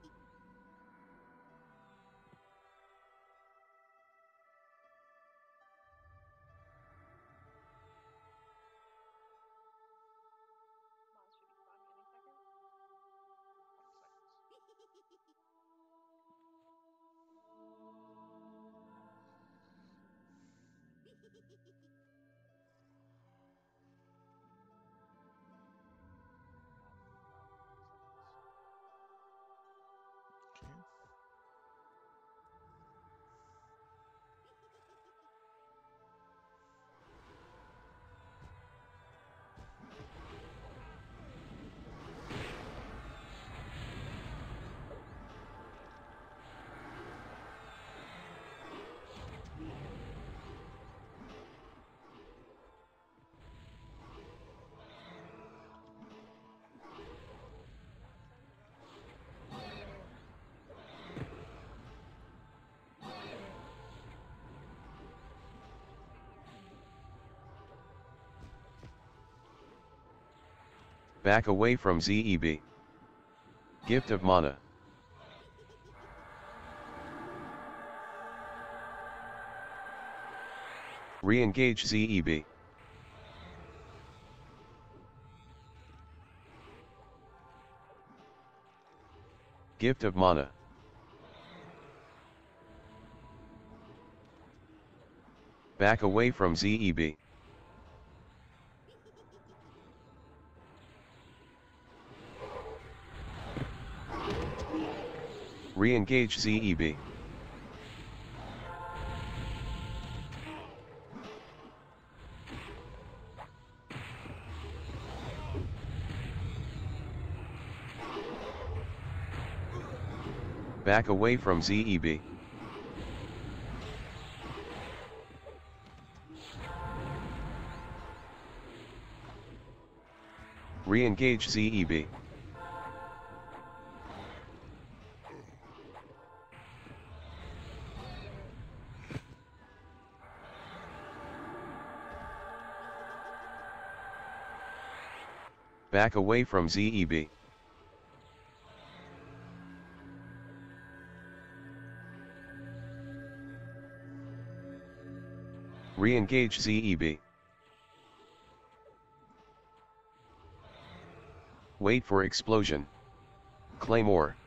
Back away from ZEB. Gift of mana. Re-engage ZEB. Gift of mana. Back away from ZEB. Re-engage ZEB. Back away from ZEB. Re-engage ZEB. Back away from ZEB. Re-engage ZEB. Wait for explosion. Claymore.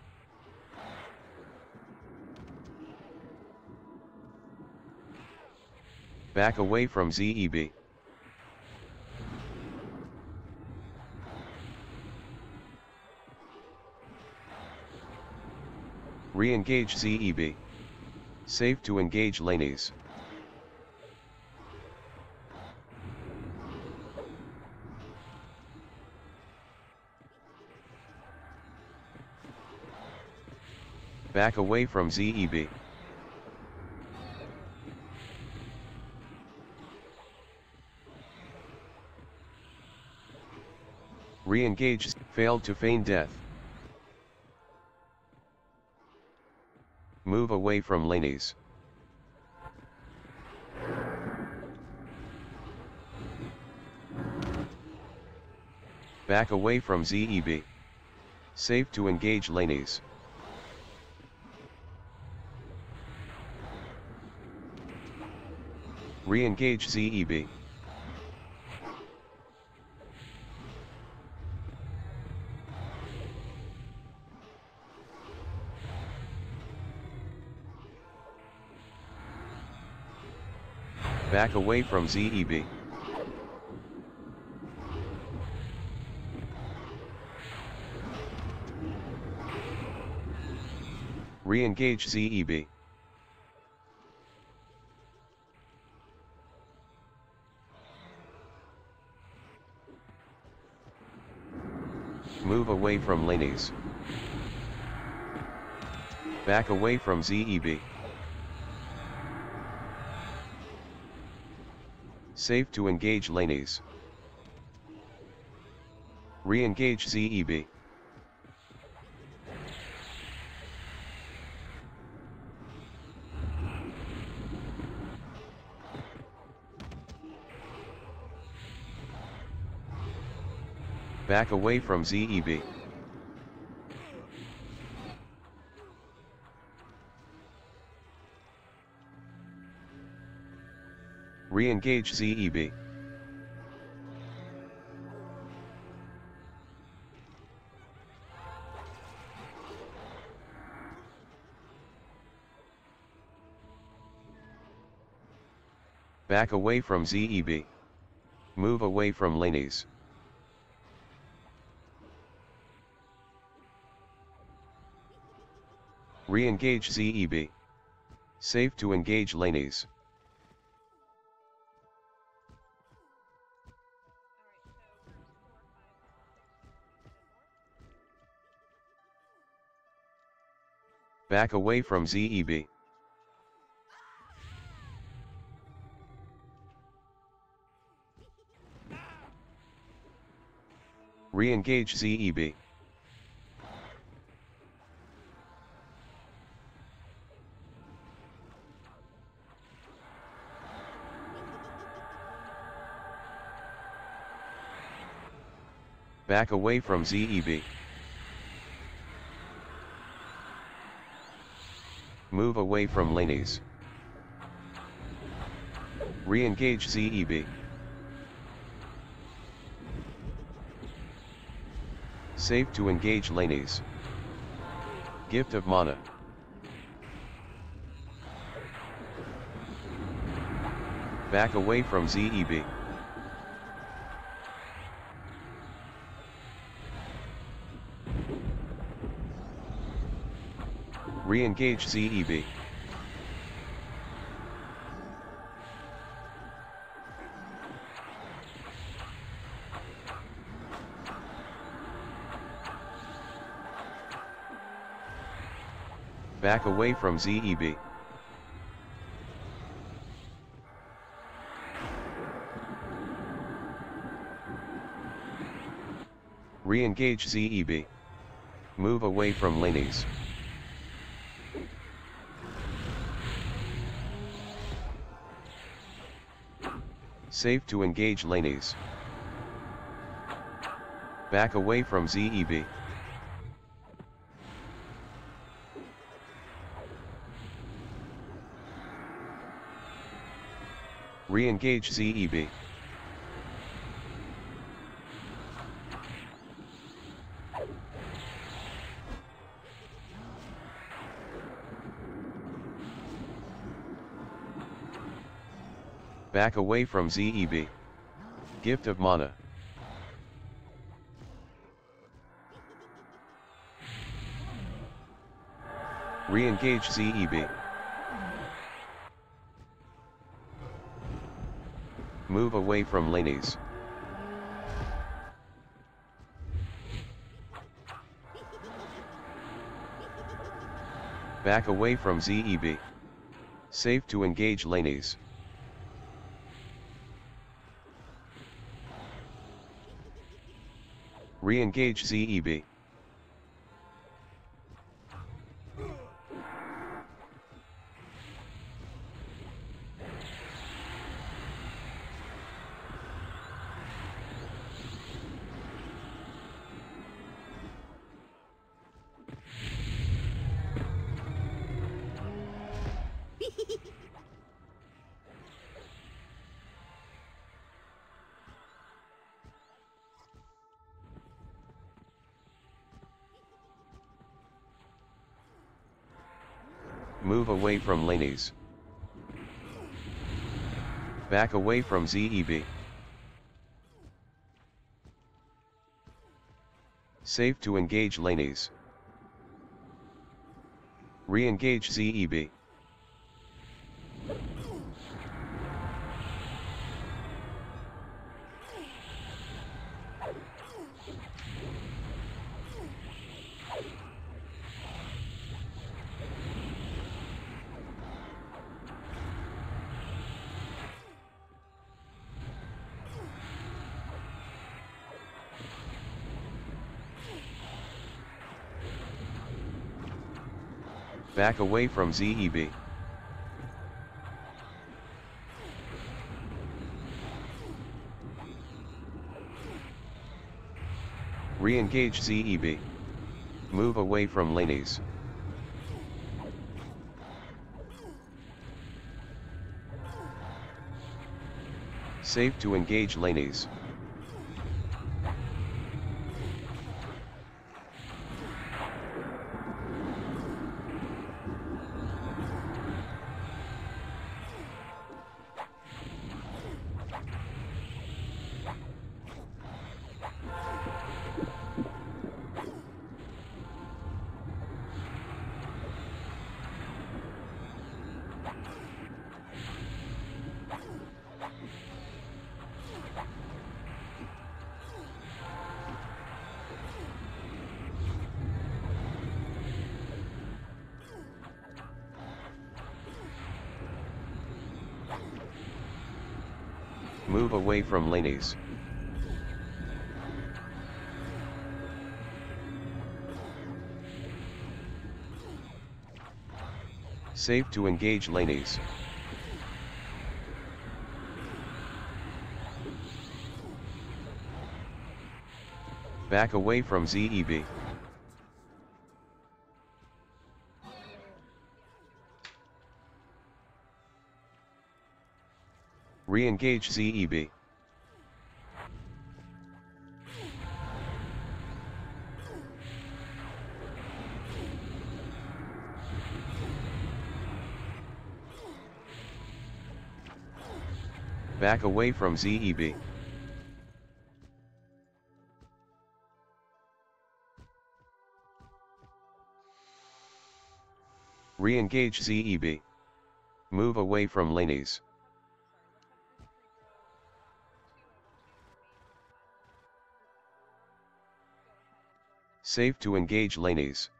Back away from ZEB. Re-engage ZEB. Safe to engage Laney's. Back away from ZEB. Re-engage, failed to feign death. Move away from Laney's. Back away from ZEB. Safe to engage laneys. Re-engage ZEB. Back away from ZEB. Re-engage ZEB. Move away from laneys. Back away from ZEB. Safe to engage Lanys. Re-engage ZEB. Back away from ZEB. Re-engage ZEB. Back away from ZEB. Move away from Lanys. Re-engage ZEB. Safe to engage Lanys. Back away from ZEB. Re-engage ZEB. Back away from ZEB. Move away from Lanys. Re-engage ZEB. Safe to engage Lanys. Gift of mana. Back away from ZEB. Re-engage ZEB. Back away from ZEB. Re-engage ZEB. Move away from Lanys. Safe to engage Lanys. Back away from ZEB. Re-engage ZEB. Back away from ZEB. Gift of mana. Re-engage ZEB. Move away from Lanys. Back away from ZEB. Safe to engage Lanys. Re-engage ZEB. Away from Lanys. Back away from ZEB. Safe to engage Lanys. Re-engage ZEB. Back away from ZEB. Re-engage ZEB. Move away from Lanys. Save to engage Lanys. Away from Lanys. Save to engage Lanys. Back away from ZEB. Re-engage ZEB. Back away from ZEB. Re-engage ZEB. Move away from Lanys. Save to engage Lanys.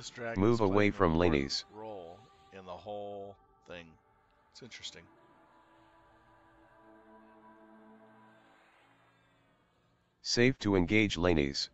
This dragon Move away from Lanys. Role in the whole thing. It's interesting. Save to engage Lanys.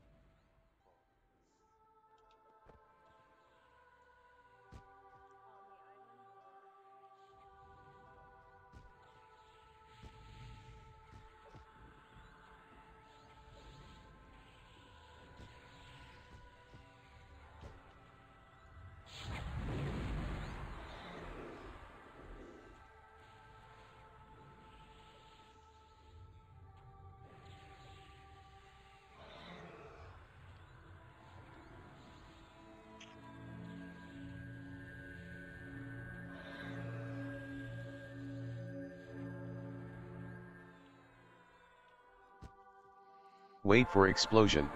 Without for explosion.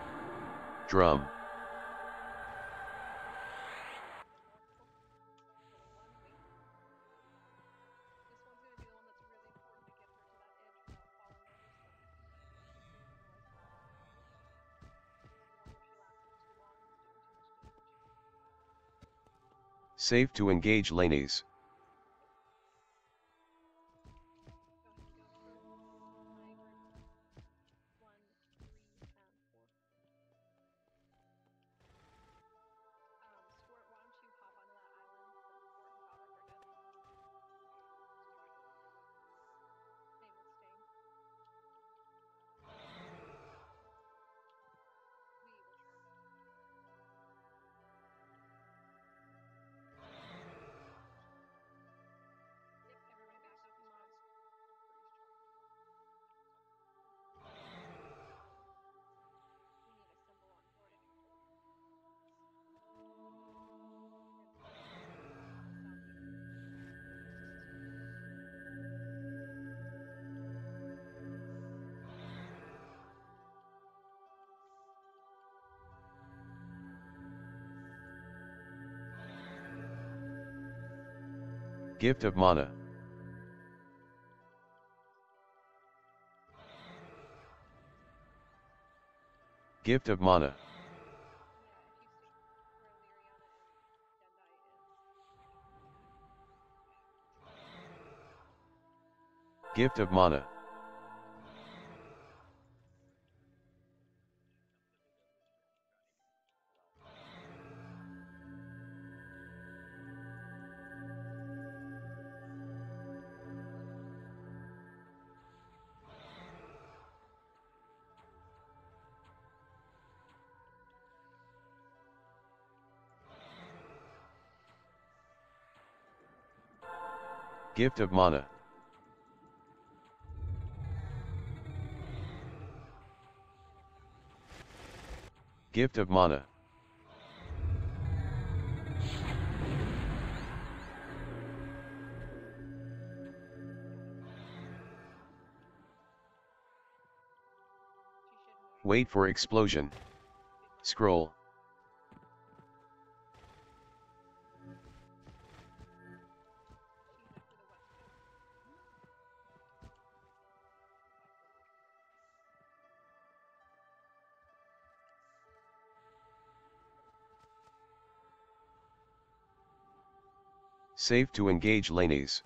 Drum. Safe to engage Lanys. Gift of Mana. Gift of Mana. Gift of Mana. Gift of Mana. Gift of Mana. Wait for explosion. Scroll. Safe to engage lanes.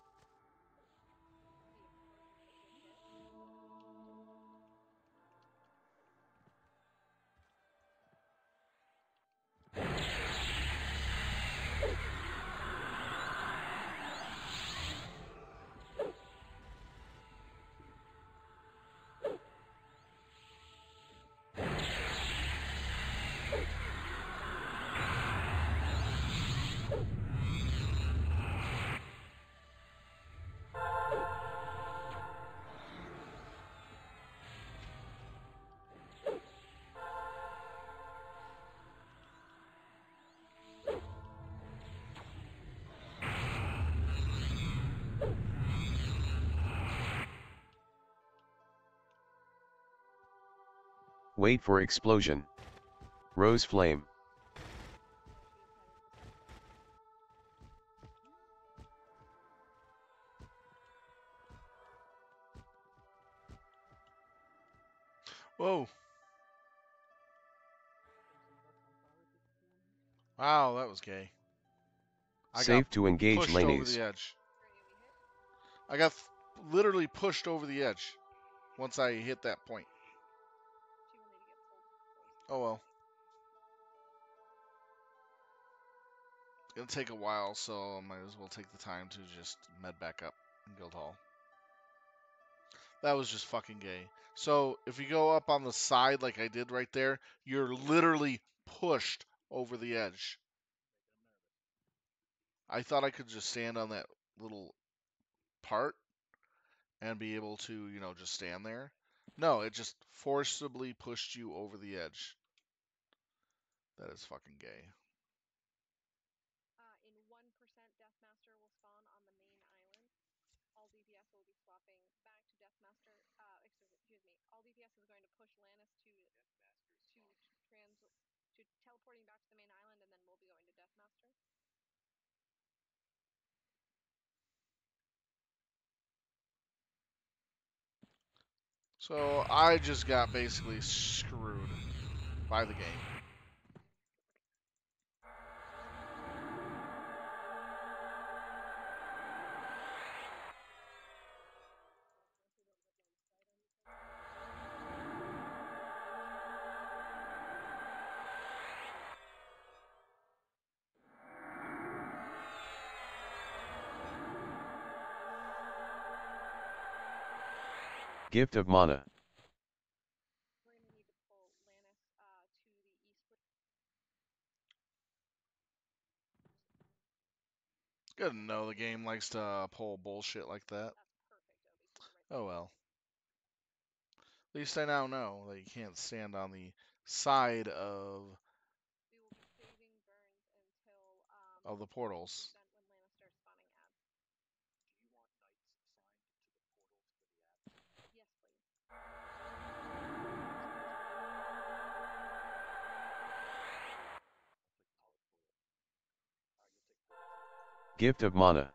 Wait for explosion. Rose flame. Whoa! Wow, that was gay. I Safe to engage lanes. the edge. I got literally pushed over the edge once I hit that point. Oh well. Gonna take a while, so I might as well take the time to just med back up in Guildhall. That was just fucking gay. So if you go up on the side like I did right there, you're literally pushed over the edge. I thought I could just stand on that little part and be able to, you know, just stand there. No, it just forcibly pushed you over the edge. That is fucking gay. Uh, in 1%, Deathmaster will spawn on the main island. All DPS will be swapping back to Deathmaster. Uh, excuse excuse me. All DPS is going to push Lanys to to trans to teleporting back to the main island, and then we'll be going to Deathmaster. So I just got basically screwed by the game. Gift of Mana. Good to know the game likes to pull bullshit like that. Oh well. At least I now know that you can't stand on the side of of the portals. Gift of Mana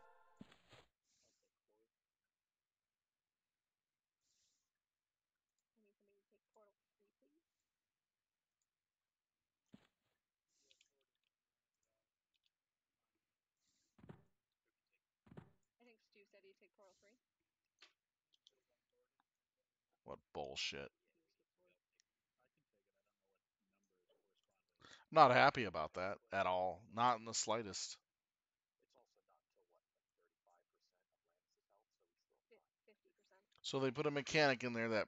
What bullshit. Not happy about that at all. Not in the slightest. So they put a mechanic in there that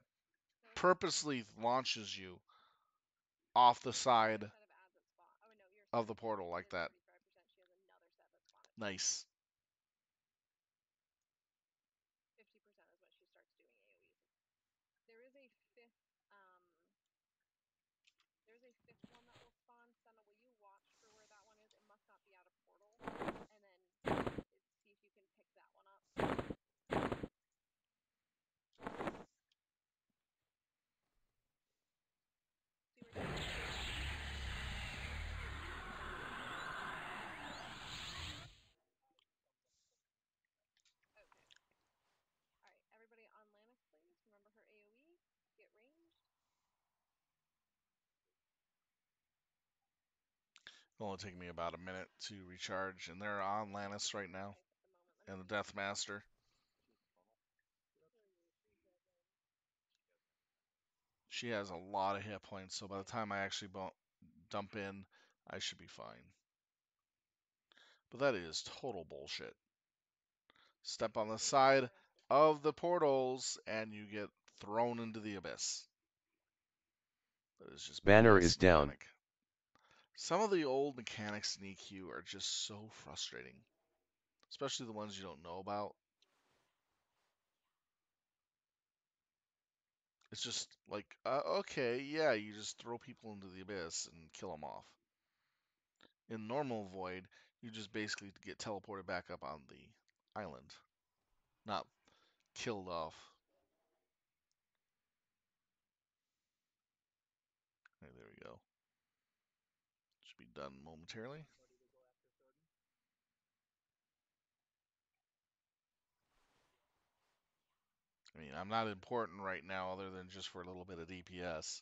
purposely launches you off the side Set of ads that spawn. Oh of the portal like that. Thirty-five percent. She has another set that spawned. Nice. Fifty percent is when she starts doing AOE's. There is a fifth. Um. There's a fifth one that will spawn. Senna, will you watch for where that one is? It must not be out of portal. And then see if you can pick that one up. See where you Okay. Alright, everybody on Lanys, please. Remember her AoE. Get ranged. It'll only take me about a minute to recharge, and they're on Lanys right now, Safe at the moment. Let me and the Death Master. She has a lot of hit points, so by the time I actually dump in, I should be fine. But that is total bullshit. Step on the side of the portals, and you get thrown into the abyss. That is just Banner is down. Some of the old mechanics in EQ are just so frustrating, especially the ones you don't know about. It's just like, uh, okay, yeah, you just throw people into the abyss and kill them off. In normal Void, you just basically get teleported back up on the island, not killed off. Okay, there we go. Should be done momentarily. I mean, I'm not important right now other than just for a little bit of DPS.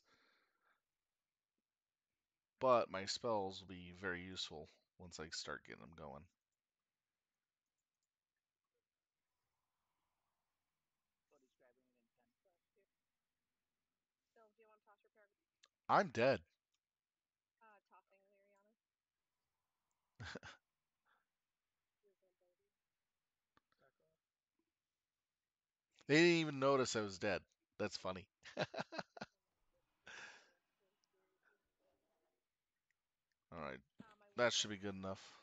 But my spells will be very useful once I start getting them going. I'm do you want to toss your pair? I'm dead. Uh, tossing Liriana. Back off. <laughs> They didn't even notice I was dead. That's funny. <laughs> All right, that should be good enough.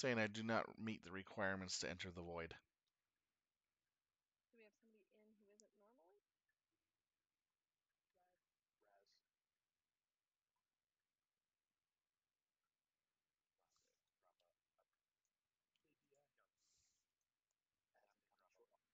Saying I do not meet the requirements to enter the void. Do we have somebody in who isn't normally? KDI.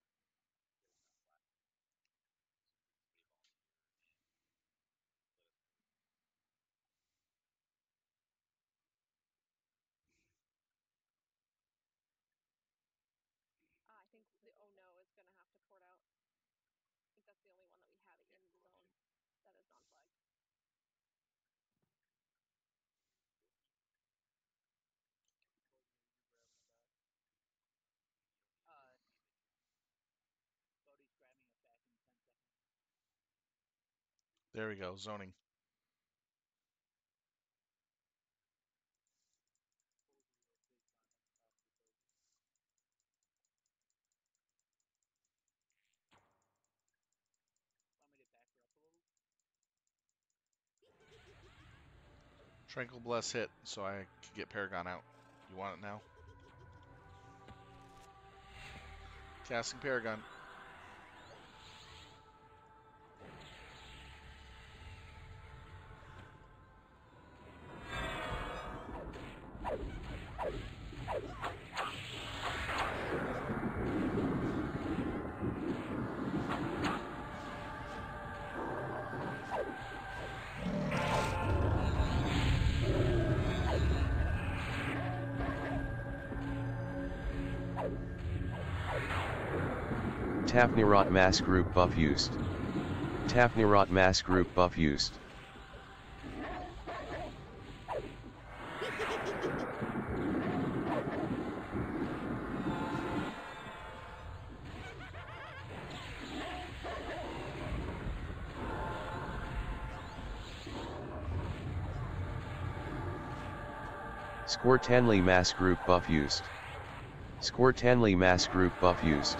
Uh, I think the oh no is gonna have to port out. I think that's the only one that we have in the zone that is non-flagged. Uh, Bodhi's grabbing us back in 10 seconds. There we go, zoning. Tranquil Bless hit, so I can get Paragon out. You want it now? Casting Paragon. Tafnirot mass group buff used. Tafnirot mass group buff used. Squirtanley mass group buff used. Squirtanley mass group buff used.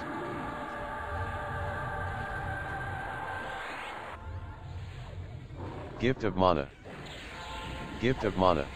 Gift of mana. Gift of mana.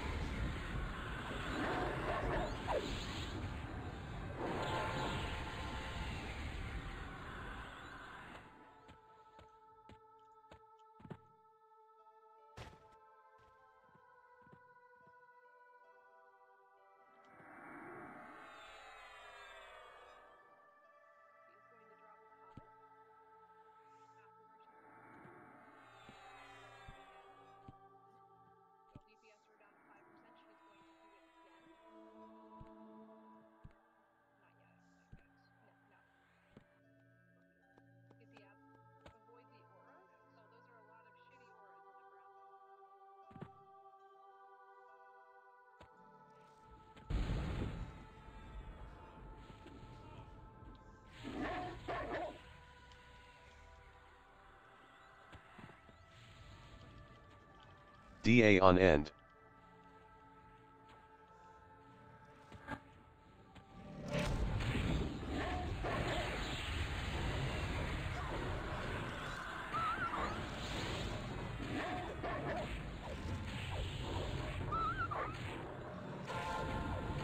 DA on end.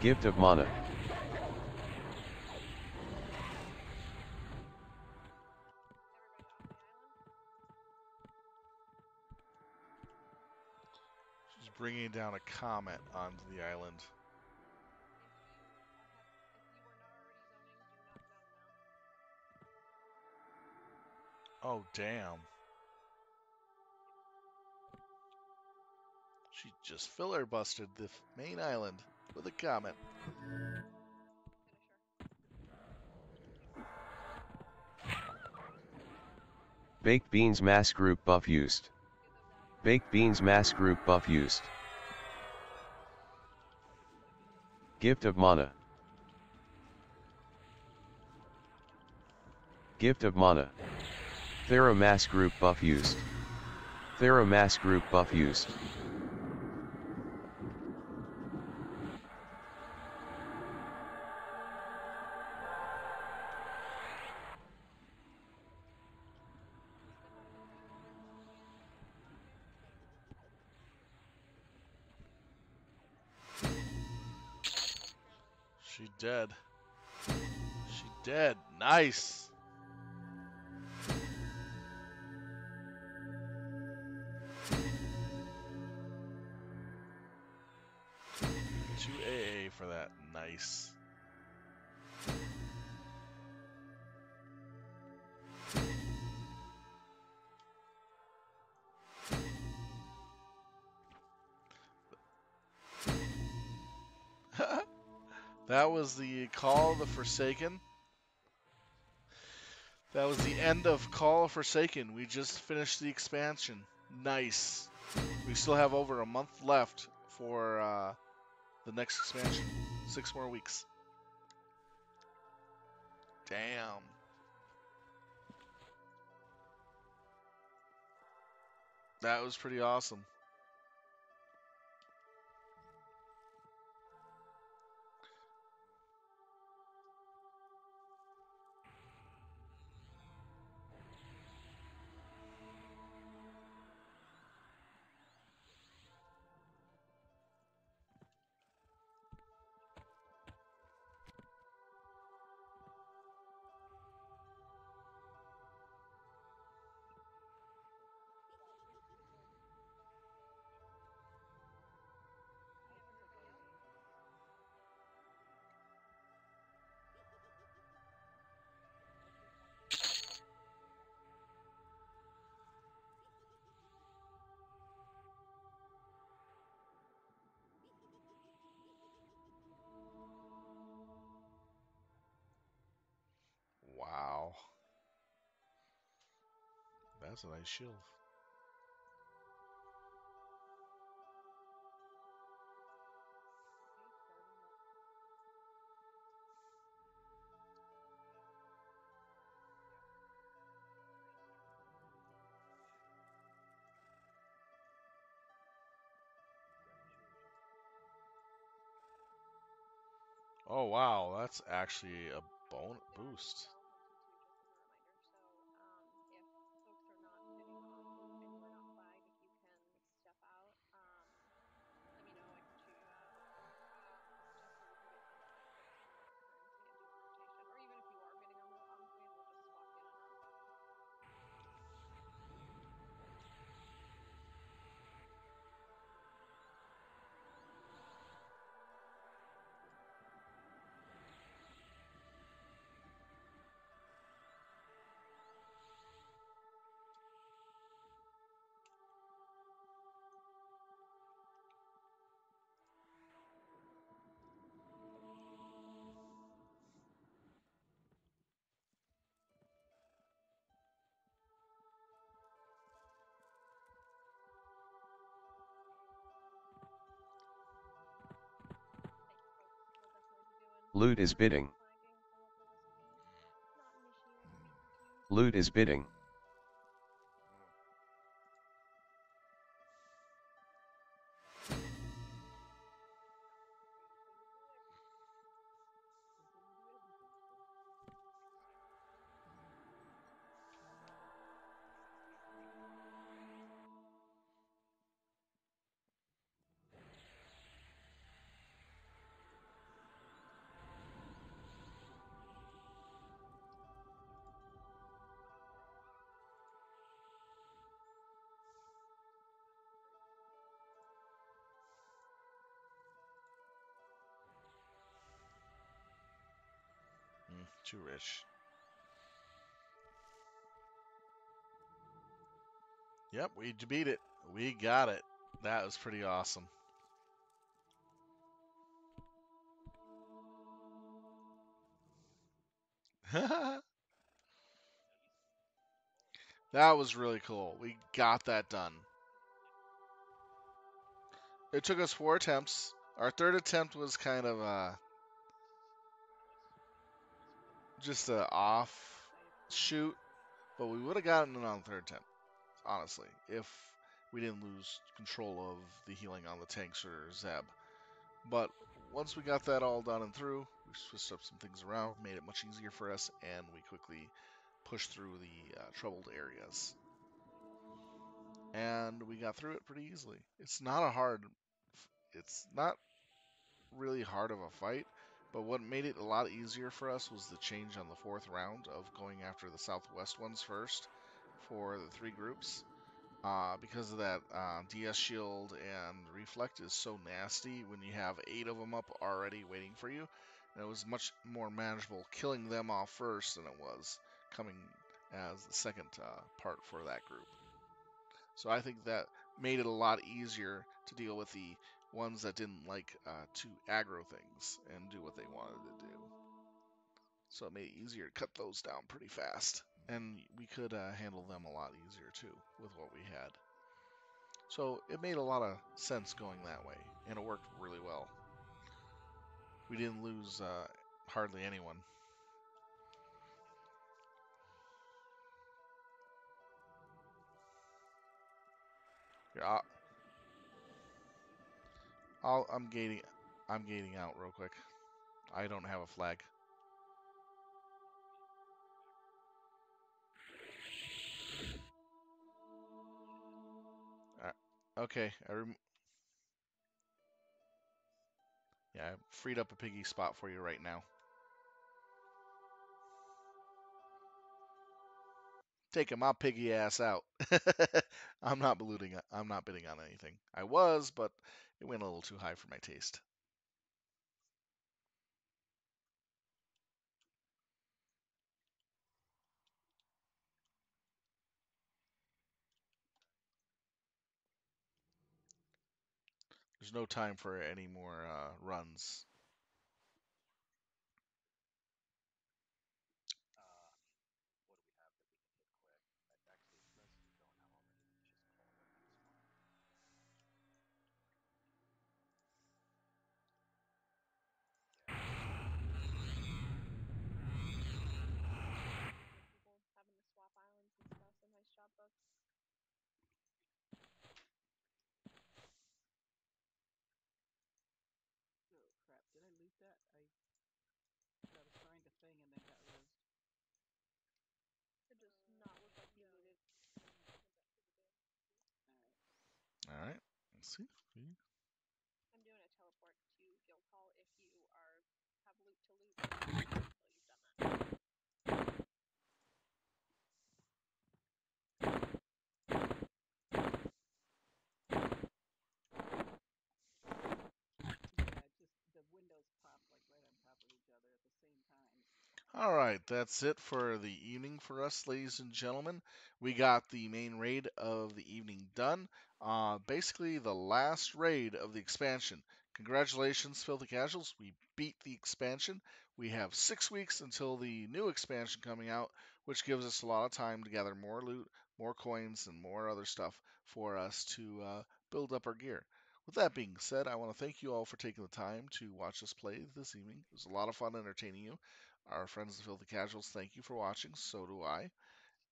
Gift of mana. Comet onto the island. Oh, damn. She just filler busted the main island with a comet. Baked beans mass group buff used. Baked beans mass group buff used. Gift of mana. Gift of mana. Thera mass group buff used. Thera mass group buff used. Forsaken. That was the end of Call of Forsaken. We just finished the expansion. Nice. We still have over a month left for uh, the next expansion. Six more weeks. Damn. That was pretty awesome. That's a nice up. Oh wow, that's actually a bone boost. Loot is bidding. Loot is bidding. Too rich. Yep, we beat it. We got it. That was pretty awesome. <laughs> that was really cool. We got that done. It took us four attempts. Our third attempt was kind of uh, just a off shoot, but we would have gotten it on third attempt, honestly, if we didn't lose control of the healing on the tanks or Zeb. But once we got that all done and through, we switched up some things around, made it much easier for us, and we quickly pushed through the uh, troubled areas. And we got through it pretty easily. It's not a hard, it's not really hard of a fight, but what made it a lot easier for us was the change on the fourth round of going after the southwest ones first for the three groups. Uh, because of that uh, DS shield and reflect is so nasty when you have eight of them up already waiting for you. And it was much more manageable killing them off first than it was coming as the second uh, part for that group. So I think that made it a lot easier to deal with the ones that didn't like uh, to aggro things and do what they wanted to do. So it made it easier to cut those down pretty fast. And we could uh, handle them a lot easier too with what we had. So it made a lot of sense going that way, and it worked really well. We didn't lose uh, hardly anyone. Here, I'll, I'm gating. I'm gating out real quick. I don't have a flag. Uh, okay, I yeah, I freed up a piggy spot for you right now. Taking my piggy ass out. <laughs> I'm not ballooting. I'm not bidding on anything. I was, but it went a little too high for my taste. There's no time for any more uh, runs. that, I got assigned a thing and then got rid It does not look like you needed. Alright. Alright. Let's see. All right, that's it for the evening for us, ladies and gentlemen. We got the main raid of the evening done. Uh, basically, the last raid of the expansion. Congratulations, Filthy Casuals. We beat the expansion. We have six weeks until the new expansion coming out, which gives us a lot of time to gather more loot, more coins, and more other stuff for us to uh, build up our gear. With that being said, I want to thank you all for taking the time to watch us play this evening. It was a lot of fun entertaining you. Our friends the Filthy Casuals, thank you for watching. So do I.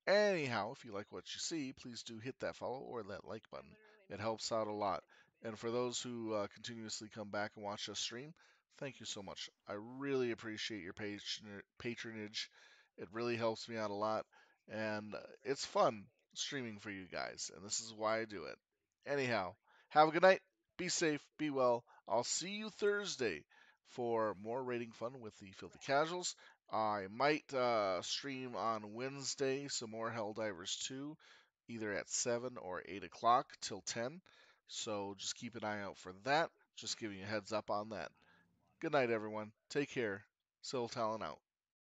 Anyhow, if you like what you see, please do hit that follow or that like button. It helps out a lot. And for those who uh, continuously come back and watch us stream, thank you so much. I really appreciate your patronage. It really helps me out a lot. And it's fun streaming for you guys. And this is why I do it. Anyhow, have a good night. Be safe. Be well. I'll see you Thursday for more raiding fun with the Filthy Casuals. I might uh, stream on Wednesday some more Helldivers 2, either at 7 or 8 o'clock till 10. So just keep an eye out for that. Just giving you a heads up on that. Good night, everyone. Take care. Silvtalon out.